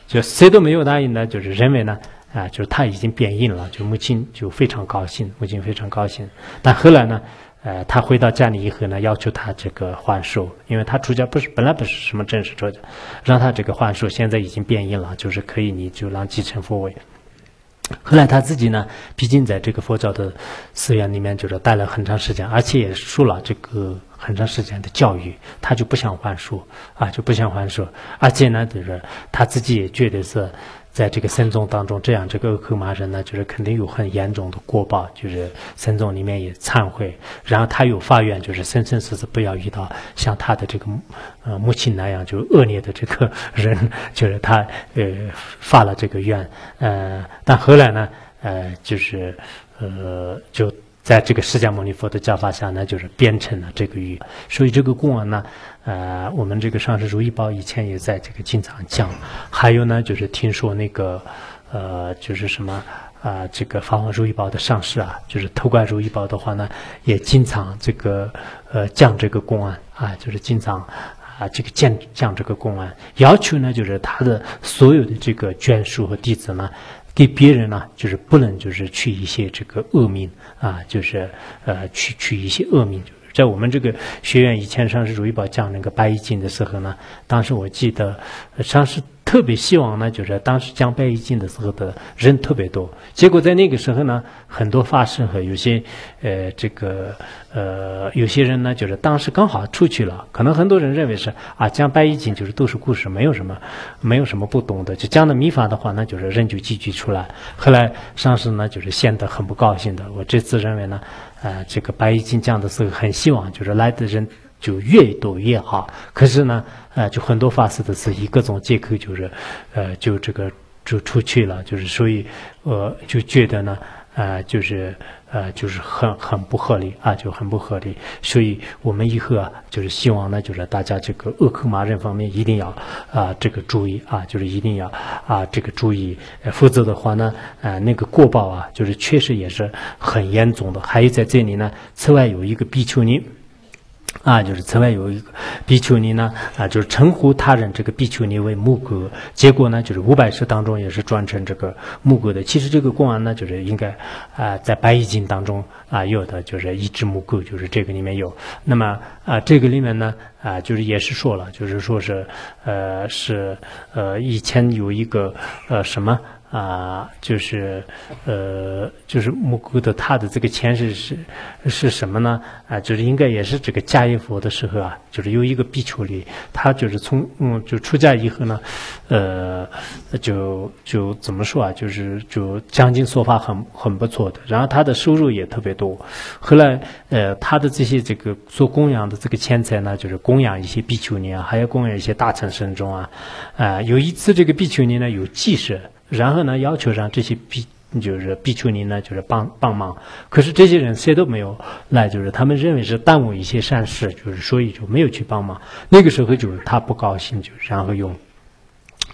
就谁都没有答应呢，就是认为呢。啊，就是他已经变硬了，就母亲就非常高兴，母亲非常高兴。但后来呢，呃，他回到家里以后呢，要求他这个还寿，因为他出家不是本来不是什么正式出家，让他这个还寿，现在已经变硬了，就是可以你就让继承佛位。后来他自己呢，毕竟在这个佛教的寺院里面就是待了很长时间，而且也受了这个很长时间的教育，他就不想还书啊，就不想还书，而且呢，就是他自己也觉得是。在这个僧众当中，这样这个恶口骂人呢，就是肯定有很严重的过报，就是僧众里面也忏悔，然后他有发愿，就是生生世世不要遇到像他的这个呃母亲那样就恶劣的这个人，就是他呃发了这个愿，呃，但后来呢，呃，就是呃就。在这个释迦牟尼佛的教法下呢，就是编成了这个玉。所以这个供养呢，呃，我们这个上师如意宝以前也在这个经常讲。还有呢，就是听说那个，呃，就是什么啊，这个法王如意宝的上师啊，就是偷怪如意宝的话呢，也经常这个呃降这个公案啊，就是经常啊这个降降这个公案，要求呢就是他的所有的这个眷属和弟子呢。给别人呢，就是不能就是取一些这个恶名啊，就是呃去取一些恶名。在我们这个学院以前上师如意宝讲那个白衣经的时候呢，当时我记得上师。特别希望呢，就是当时讲白衣经的时候的人特别多，结果在那个时候呢，很多法师和有些呃这个呃有些人呢，就是当时刚好出去了，可能很多人认为是啊讲白衣经就是都是故事，没有什么没有什么不懂的，就讲的秘法的话，那就是人就聚集出来。后来上师呢，就是显得很不高兴的。我这次认为呢，呃这个白衣经讲的时候，很希望就是来的人。就越多越好，可是呢，呃，就很多法师的是以各种借口，就是，呃，就这个就出去了，就是所以，呃，就觉得呢，呃，就是，呃，就是很很不合理啊，就很不合理。所以我们以后啊，就是希望呢，就是大家这个恶口骂人方面一定要啊，这个注意啊，就是一定要啊，这个注意，否则的话呢，呃，那个过报啊，就是确实也是很严重的。还有在这里呢，此外有一个比丘尼。啊，就是此外有一个比丘尼呢，啊，就是称呼他人这个比丘尼为木哥，结果呢，就是五百世当中也是转成这个木哥的。其实这个公案呢，就是应该啊，在白衣经当中啊有的，就是一只木哥，就是这个里面有。那么啊，这个里面呢，啊，就是也是说了，就是说是呃是呃以前有一个呃什么。啊，就是，呃，就是木姑的他的这个前世是是什么呢？啊，就是应该也是这个迦叶佛的时候啊，就是有一个比丘尼，他就是从嗯就出家以后呢，呃，就就怎么说啊？就是就讲经说法很很不错的，然后他的收入也特别多。后来呃，他的这些这个做供养的这个钱财呢，就是供养一些比丘尼啊，还要供养一些大乘僧众啊。啊，有一次这个比丘尼呢有祭舍。然后呢，要求让这些比就是比丘尼呢，就是帮帮忙。可是这些人谁都没有来，就是他们认为是耽误一些善事，就是所以就没有去帮忙。那个时候就是他不高兴，就然后用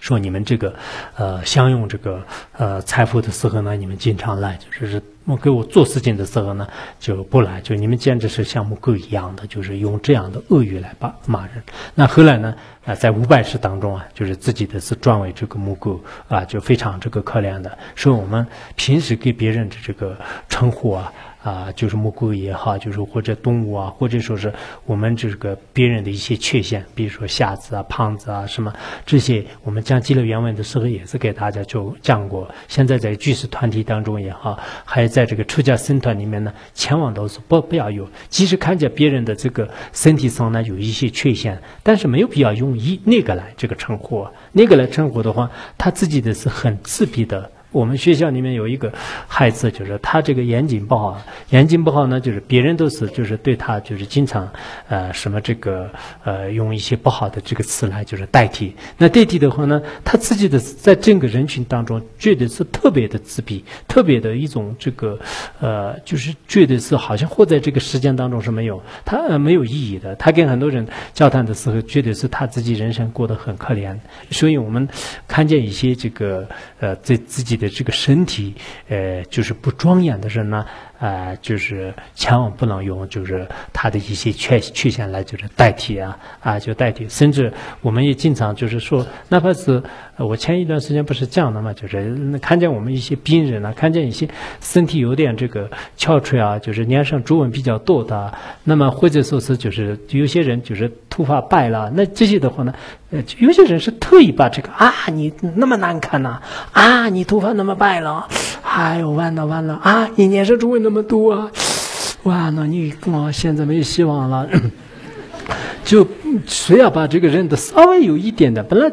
说你们这个呃享用这个呃财富的时候呢，你们经常来，就是我给我做事情的时候呢就不来，就你们简直是像母狗一样的，就是用这样的恶语来骂骂人。那后来呢？啊，在五百世当中啊，就是自己的是转为这个木狗啊，就非常这个可怜的。所以我们平时给别人的这个称呼啊。啊，就是木狗也好，就是或者动物啊，或者说是我们这个别人的一些缺陷，比如说瞎子啊、胖子啊什么这些，我们讲记了原文的时候也是给大家就讲过。现在在居士团体当中也好，还在这个出家僧团里面呢，千万都是不不要有。即使看见别人的这个身体上呢有一些缺陷，但是没有必要用一那个来这个称呼，那个来称呼的话，他自己的是很自闭的。我们学校里面有一个孩子，就是他这个眼睛不好，眼睛不好呢，就是别人都是就是对他就是经常呃什么这个呃用一些不好的这个词来就是代替。那代替的话呢，他自己的在整个人群当中觉得是特别的自闭，特别的一种这个呃就是觉得是好像活在这个时间当中是没有他没有意义的。他跟很多人交谈的时候，觉得是他自己人生过得很可怜。所以我们看见一些这个呃在自己。的这个身体，呃，就是不庄严的人呢。啊，就是千万不能用，就是他的一些缺缺陷来就是代替啊啊，就代替。甚至我们也经常就是说，哪怕是我前一段时间不是讲的嘛，就是看见我们一些病人呢，看见一些身体有点这个憔悴啊，就是脸上皱纹比较多的，那么或者说是就是有些人就是头发白了，那这些的话呢，呃，有些人是特意把这个啊，你那么难看呐，啊，你头发那么白了，哎呦，完了完了啊，你脸上皱纹那么多啊！哇，那，你我现在没希望了。就谁要把这个人的稍微有一点的，本来，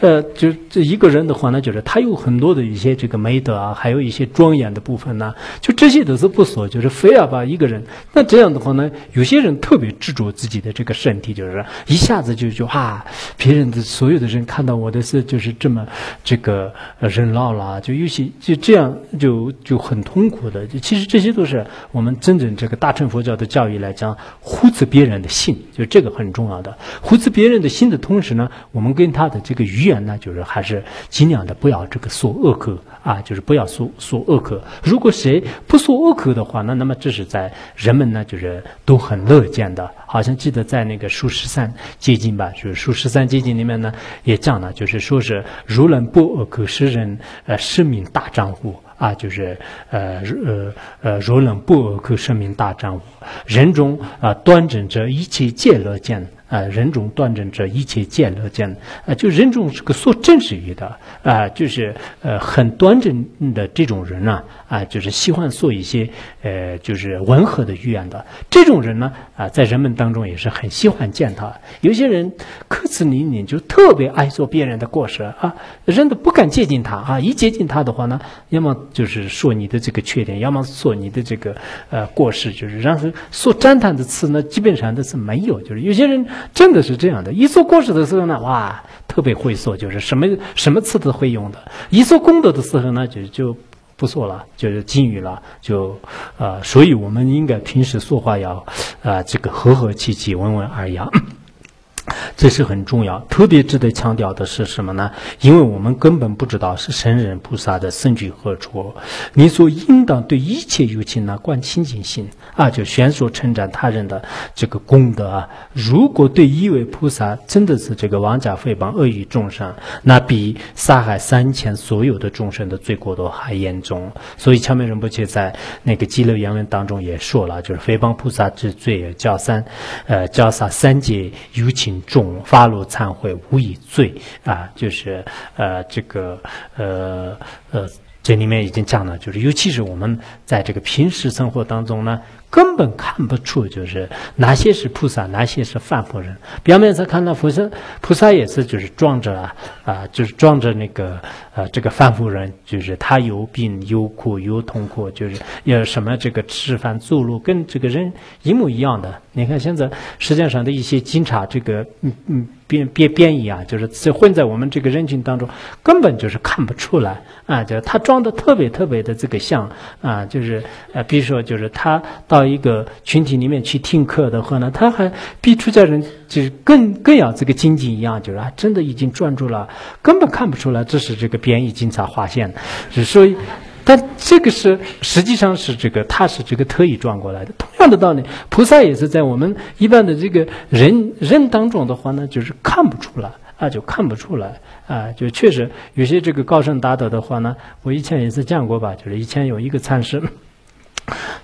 呃，就这一个人的话呢，就是他有很多的一些这个美德啊，还有一些庄严的部分呢，就这些都是不说，就是非要把一个人，那这样的话呢，有些人特别执着自己的这个身体，就是一下子就就啊，别人的所有的人看到我的是就是这么这个人老了，就有些就这样就就很痛苦的，其实这些都是我们真正这个大乘佛教的教育来讲，护持别人的心，就这个很重要。的，护持别人的心的同时呢，我们跟他的这个语言呢，就是还是尽量的不要这个说恶口啊，就是不要说说恶口。如果谁不说恶口的话，那那么这是在人们呢，就是都很乐见的。好像记得在那个《书十三结经》吧，就是《书十三结经》里面呢也讲了，就是说是如人不恶口，是人呃是命大丈夫。啊，就是呃呃呃，若能不恶口，生命大丈夫。人中啊，端正者，一切皆乐见。啊，人中端正者，一切见乐见。啊，就人中是个说真实语的啊，就是呃很端正的这种人呢，啊，就是喜欢说一些呃就是温和的语言的这种人呢，啊，在人们当中也是很喜欢见他。有些人口齿伶俐，就特别爱说别人的过失啊，人都不敢接近他啊，一接近他的话呢，要么就是说你的这个缺点，要么说你的这个呃过失，就是然后说赞叹的词呢，基本上都是没有，就是有些人。真的是这样的，一做过失的时候呢，哇，特别会说，就是什么什么词都会用的；一做功德的时候呢，就就不说了，就是禁语了，就啊，所以我们应该平时说话要啊，这个和和气气、温文尔雅。这是很重要，特别值得强调的是什么呢？因为我们根本不知道是神人菩萨的身居何处。你所应当对一切有情呢，观清净心啊，就宣说称赞他人的这个功德啊。如果对一位菩萨真的是这个妄加诽谤恶意众生，那比杀害三千所有的众生的罪过都还严重。所以乔美仁波切在那个《极乐原文》当中也说了，就是诽谤菩萨之罪，叫三，呃，叫杀三界有情。众发露忏悔无以罪啊，就是呃这个呃呃这里面已经讲了，就是尤其是我们在这个平时生活当中呢。根本看不出，就是哪些是菩萨，哪些是凡夫人。表面上看到菩萨，菩萨也是就是装着啊，啊，就是装着那个呃这个凡夫人，就是他有病有苦有痛苦，就是有什么这个吃饭走路跟这个人一模一样的。你看现在世界上的一些警察，这个嗯嗯。变变变异啊，就是混在我们这个人群当中，根本就是看不出来啊！就是他装的特别特别的这个像啊，就是呃，比如说就是他到一个群体里面去听课的话呢，他还比出家人就是更更要这个精进一样，就是啊，真的已经专注了，根本看不出来这是这个变异警察划线，所以。但这个是实际上是这个，他是这个特意转过来的。同样的道理，菩萨也是在我们一般的这个人人当中的话呢，就是看不出来啊，就看不出来啊，就确实有些这个高僧大德的话呢，我以前也是讲过吧，就是以前有一个禅师，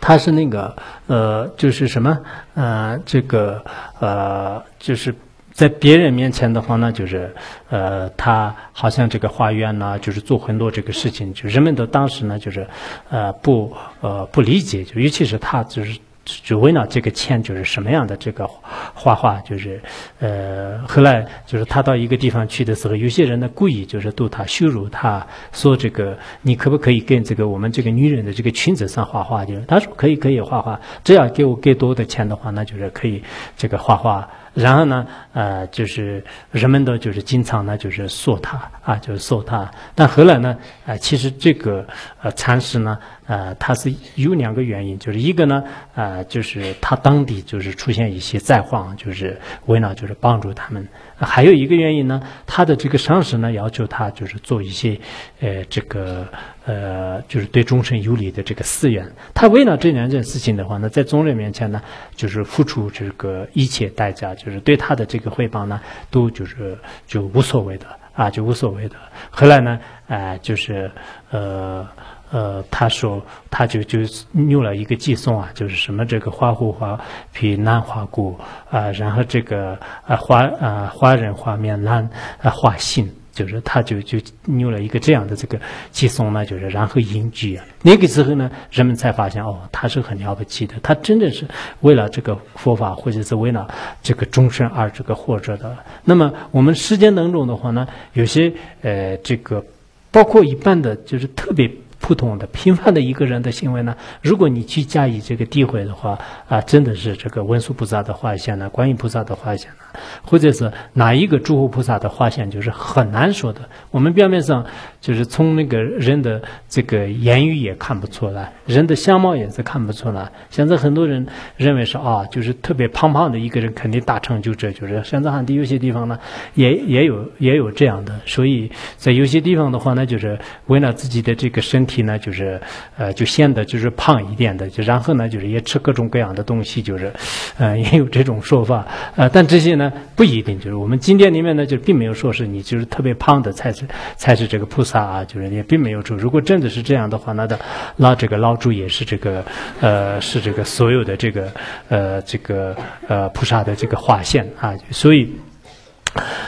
他是那个呃，就是什么呃，这个呃，就是。在别人面前的话呢，就是，呃，他好像这个画院呢，就是做很多这个事情，就人们都当时呢，就是，呃，不，呃，不理解，就尤其是他，就是就为了这个钱，就是什么样的这个画画，就是，呃，后来就是他到一个地方去的时候，有些人呢故意就是逗他，羞辱他，说这个你可不可以跟这个我们这个女人的这个裙子上画画？就是他说可以，可以画画，只要给我给多的钱的话，那就是可以这个画画。然后呢，呃，就是人们都就是经常呢，就是说他啊，就是说他。但后来呢，呃，其实这个呃禅师呢，呃，他是有两个原因，就是一个呢，呃，就是他当地就是出现一些灾荒，就是为了就是帮助他们。还有一个原因呢，他的这个上司呢要求他就是做一些，呃，这个呃，就是对众生有利的这个寺院。他为了这两件事情的话呢，在众人面前呢，就是付出这个一切代价，就是对他的这个汇报呢，都就是就无所谓的啊，就无所谓的。后来呢，哎，就是呃。呃，他说，他就就用了一个寄送啊，就是什么这个花护花比兰花骨啊，然后这个啊花啊花人花面兰啊花心。就是他就就有了一个这样的这个寄送呢，就是然后隐居啊。那个时候呢，人们才发现哦，他是很了不起的，他真的是为了这个佛法或者是为了这个终身而这个活着的。那么我们世间当中的话呢，有些呃这个包括一般的就是特别。普通的、平凡的一个人的行为呢？如果你去加以这个诋毁的话，啊，真的是这个文殊菩萨的画像呢，观音菩萨的画像呢，或者是哪一个诸佛菩萨的画像，就是很难说的。我们表面上就是从那个人的这个言语也看不出来，人的相貌也是看不出来。现在很多人认为是啊，就是特别胖胖的一个人，肯定大成就者，就是现在汉地有些地方呢，也也有也有这样的。所以在有些地方的话呢，就是为了自己的这个身。体呢，就是呃，就显得就是胖一点的，就然后呢，就是也吃各种各样的东西，就是，呃，也有这种说法，呃，但这些呢不一定，就是我们经典里面呢，就并没有说是你就是特别胖的才是才是这个菩萨啊，就是也并没有说，如果真的是这样的话，那的那这个老主也是这个呃是这个所有的这个呃这个呃菩萨的这个划线啊，所以。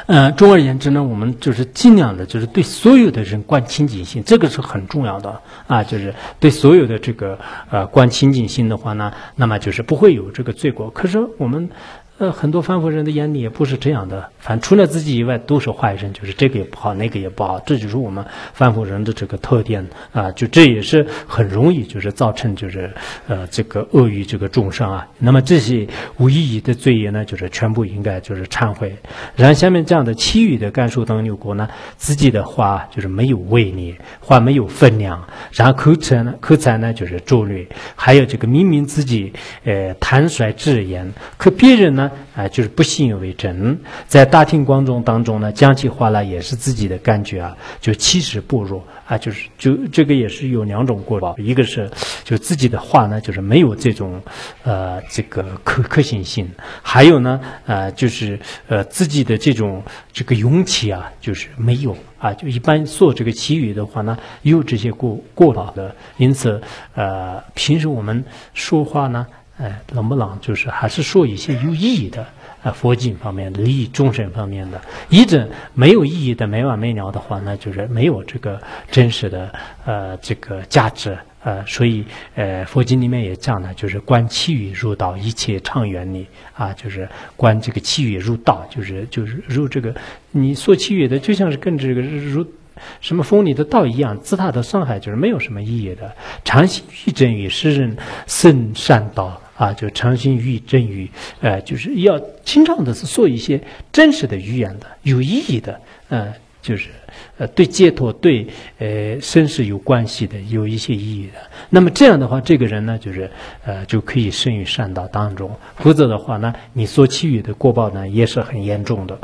呃，总而言之呢，我们就是尽量的，就是对所有的人观清净心，这个是很重要的啊。就是对所有的这个呃观清净心的话呢，那么就是不会有这个罪过。可是我们。呃，很多凡夫人的眼里也不是这样的，反正除了自己以外都是坏人，就是这个也不好，那个也不好，这就是我们凡夫人的这个特点啊，就这也是很容易就是造成就是呃这个恶语这个众生啊。那么这些无意义的罪业呢，就是全部应该就是忏悔。然后下面这样的其余的甘肃等六国呢，自己的话就是没有威力，话没有分量，然后口才呢口才呢就是拙劣，还有这个明明自己呃坦率直言，可别人呢。啊，就是不信以为真，在大庭广众当中呢，讲起话来也是自己的感觉啊，就气势不弱啊，就是就这个也是有两种过报，一个是就自己的话呢，就是没有这种呃这个可可信性，还有呢，呃就是呃自己的这种这个勇气啊，就是没有啊，就一般说这个祈语的话呢，有这些过过报的，因此呃平时我们说话呢。哎，能不能就是还是说一些有意义的啊？佛经方面的利益众生方面的，一直没有意义的没完没了的话，那就是没有这个真实的呃这个价值呃，所以呃，佛经里面也讲了，就是观气语入道，一切常远离啊，就是观这个气语入道，就是就是入这个你说气语的，就像是跟这个入什么风里的道一样，自他的伤害就是没有什么意义的。常心欲真于世人生善道。啊，就诚心于真语，呃，就是要经常的是说一些真实的语言的，有意义的，呃，就是呃对解脱、对呃生死有关系的，有一些意义的。那么这样的话，这个人呢，就是呃就可以生于善道当中。否则的话呢，你所给予的过报呢，也是很严重的。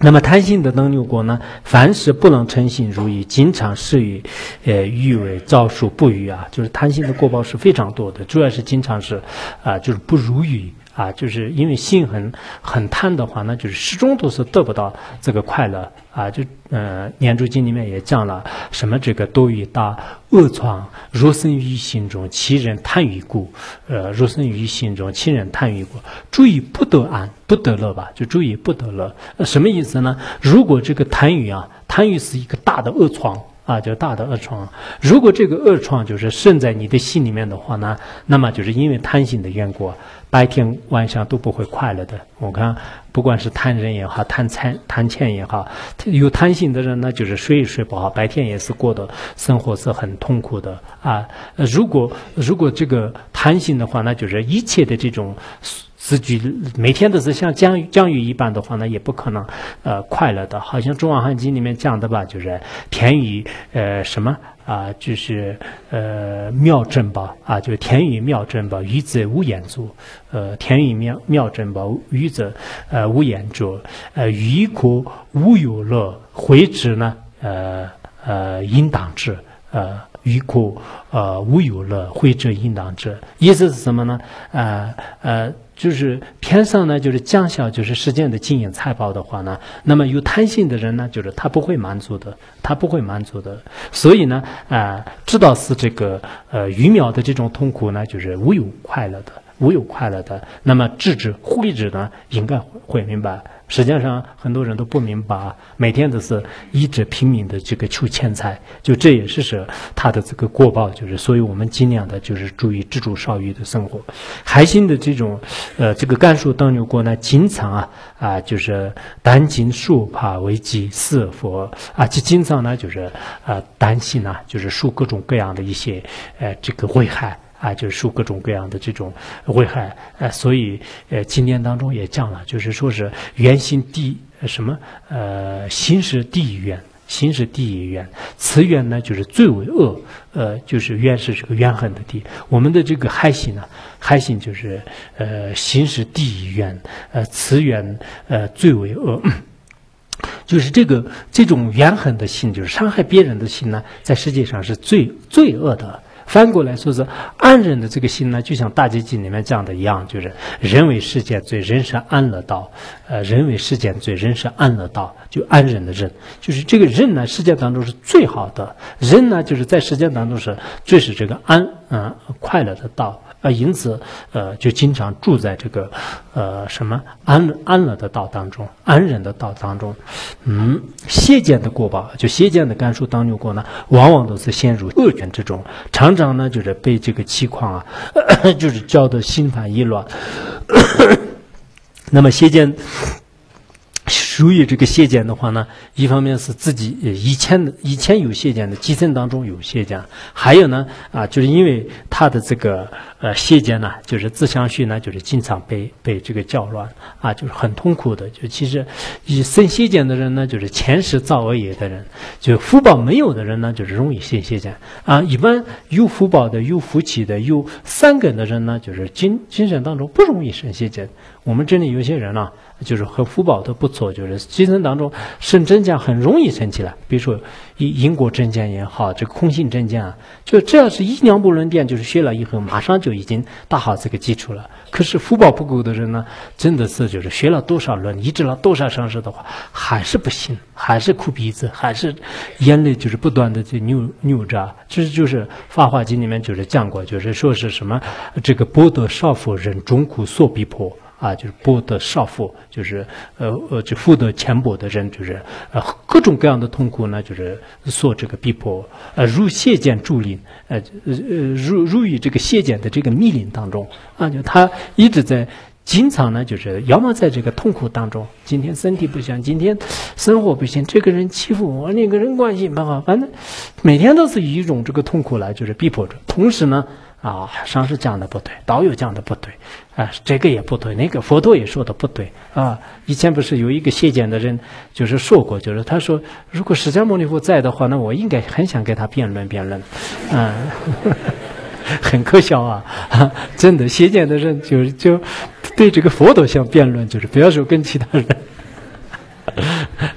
那么贪心的登六国呢？凡是不能称心如意，经常是与，呃，欲为造数不与啊，就是贪心的过报是非常多的，主要是经常是，啊，就是不如意。啊，就是因为心很很贪的话，那就是始终都是得不到这个快乐啊。就呃，《念珠经》里面也讲了，什么这个多于大恶创，若生于心中，其人贪欲故。呃，若生于心中，其人贪欲故。注意不得安，不得乐吧？就注意不得乐。什么意思呢？如果这个贪欲啊，贪欲是一个大的恶创。啊，叫大的恶创。如果这个恶创就是生在你的心里面的话呢，那么就是因为贪心的缘故，白天晚上都不会快乐的。我看，不管是贪人也好，贪财贪钱也好，有贪心的人呢，就是睡也睡不好，白天也是过的生活是很痛苦的啊。如果如果这个贪心的话，那就是一切的这种。自己每天都是像降雨降雨一般的话呢，也不可能呃快乐的。好像《中王汉经》里面讲的吧，就是天雨呃什么啊，就是呃妙真吧啊，就是天雨妙真吧，雨者无言足。呃，天雨妙妙真吧，雨者呃无言足。呃，雨可无有乐，回之呢呃呃应当之呃。欲可呃无有乐，会者应当之。意思是什么呢？呃呃，就是天上呢，就是降下就是世间的金银财宝的话呢，那么有贪心的人呢，就是他不会满足的，他不会满足的。所以呢，啊，知道是这个呃鱼苗的这种痛苦呢，就是无有快乐的。无有快乐的。那么智者、慧者呢，应该会明白。实际上，很多人都不明白，每天都是一直拼命的这个求钱财，就这也是说他的这个过报，就是所以我们尽量的就是注意知足少欲的生活。海心的这种，呃，这个甘肃当牛国呢，经常啊啊，就是担惊受怕为己是佛啊，就经常呢就是啊担心呢，就是受各种各样的一些呃这个危害。啊，就是受各种各样的这种危害，呃，所以呃，经典当中也讲了，就是说是原心地什么呃，心是地狱怨，心是地狱怨，此怨呢就是最为恶，呃，就是怨是这个怨恨的地。我们的这个害心呢，害心就是呃，心是地狱怨，呃，此怨呃最为恶，就是这个这种怨恨的心，就是伤害别人的心呢，在世界上是最最恶的。翻过来说是安忍的这个心呢，就像大结经里面讲的一样，就是人为世间最，人是安乐道。呃，人为世间最，人是安乐道，就安忍的忍，就是这个忍呢，世界当中是最好的。忍呢，就是在世界当中是最是这个安嗯快乐的道。啊，因此，呃，就经常住在这个，呃，什么安安乐的道当中，安忍的道当中。嗯，邪见的过吧，就邪见的甘肃当牛国呢，往往都是陷入恶缘之中，常常呢就是被这个气况啊，就是搅得心烦意乱。那么邪见。属于这个邪见的话呢，一方面是自己以前的以前有邪见的基层当中有邪见，还有呢啊，就是因为他的这个呃邪见呢，就是自相续呢，就是经常被被这个搅乱啊，就是很痛苦的。就其实以生邪见的人呢，就是前世造恶业的人，就福报没有的人呢，就是容易生邪见啊。一般有福报的、有福气的、有三根的人呢，就是精精神当中不容易生邪见。我们这里有些人呢。就是和福报都不错，就是精神当中生真见很容易生起来。比如说因因果真见也好，这个空性真见啊，就这要是一两部论殿，就是学了以后马上就已经打好这个基础了。可是福报不够的人呢，真的是就是学了多少轮，医治了多少伤势的话，还是不行，还是哭鼻子，还是眼泪就是不断的在扭扭着。其实就是《法华经》里面就是讲过，就是说是什么这个波得少妇人中苦所逼迫。啊，就是不得少妇，就是呃呃，就富得浅薄的人，就是呃各种各样的痛苦呢，就是受这个逼迫，呃如谢剑助令，呃呃如如于这个谢剑的这个密令当中，啊，就他一直在经常呢，就是要么在这个痛苦当中，今天身体不行，今天生活不行，这个人欺负我，那个人关系不好，反正每天都是以一种这个痛苦来就是逼迫着，同时呢。啊，上师讲的不对，导游讲的不对，啊，这个也不对，那个佛陀也说的不对啊。以前不是有一个邪见的人，就是说过，就是他说，如果释迦牟尼佛在的话，那我应该很想跟他辩论辩论，嗯，很可笑啊，真的邪见的人就就对这个佛陀想辩论，就是不要说跟其他人。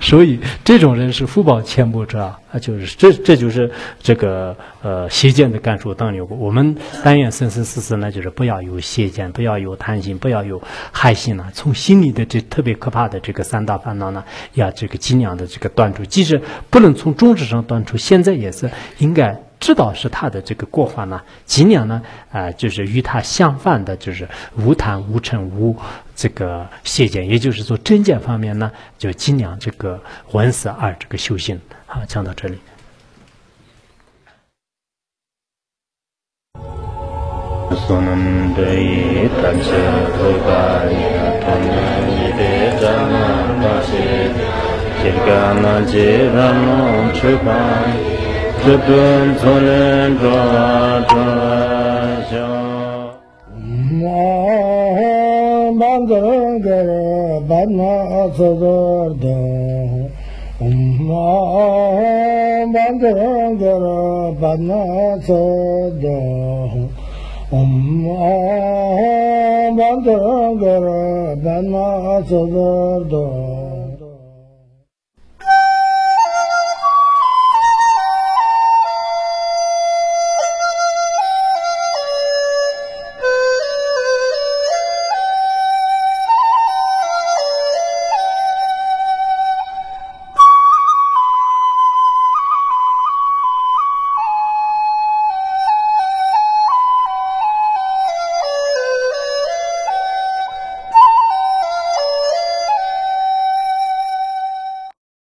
所以这种人是福报浅薄者啊，就是这这就是这个呃邪见的感受当有我们但愿生生世世呢，就是不要有邪见，不要有贪心，不要有害心了。从心里的这特别可怕的这个三大烦恼呢，要这个尽量的这个断除。即使不能从中止上断除，现在也是应该。知道是他的这个过患呢，尽量呢，啊，就是与他相反的，就是无贪无嗔无这个邪见，也就是说真见方面呢，就尽量这个闻思二这个修行。好，讲到这里。Tupum Tonum Rata Bandırın göre bana atılırdı Bandırın göre bana atılırdı Bandırın göre bana atılırdı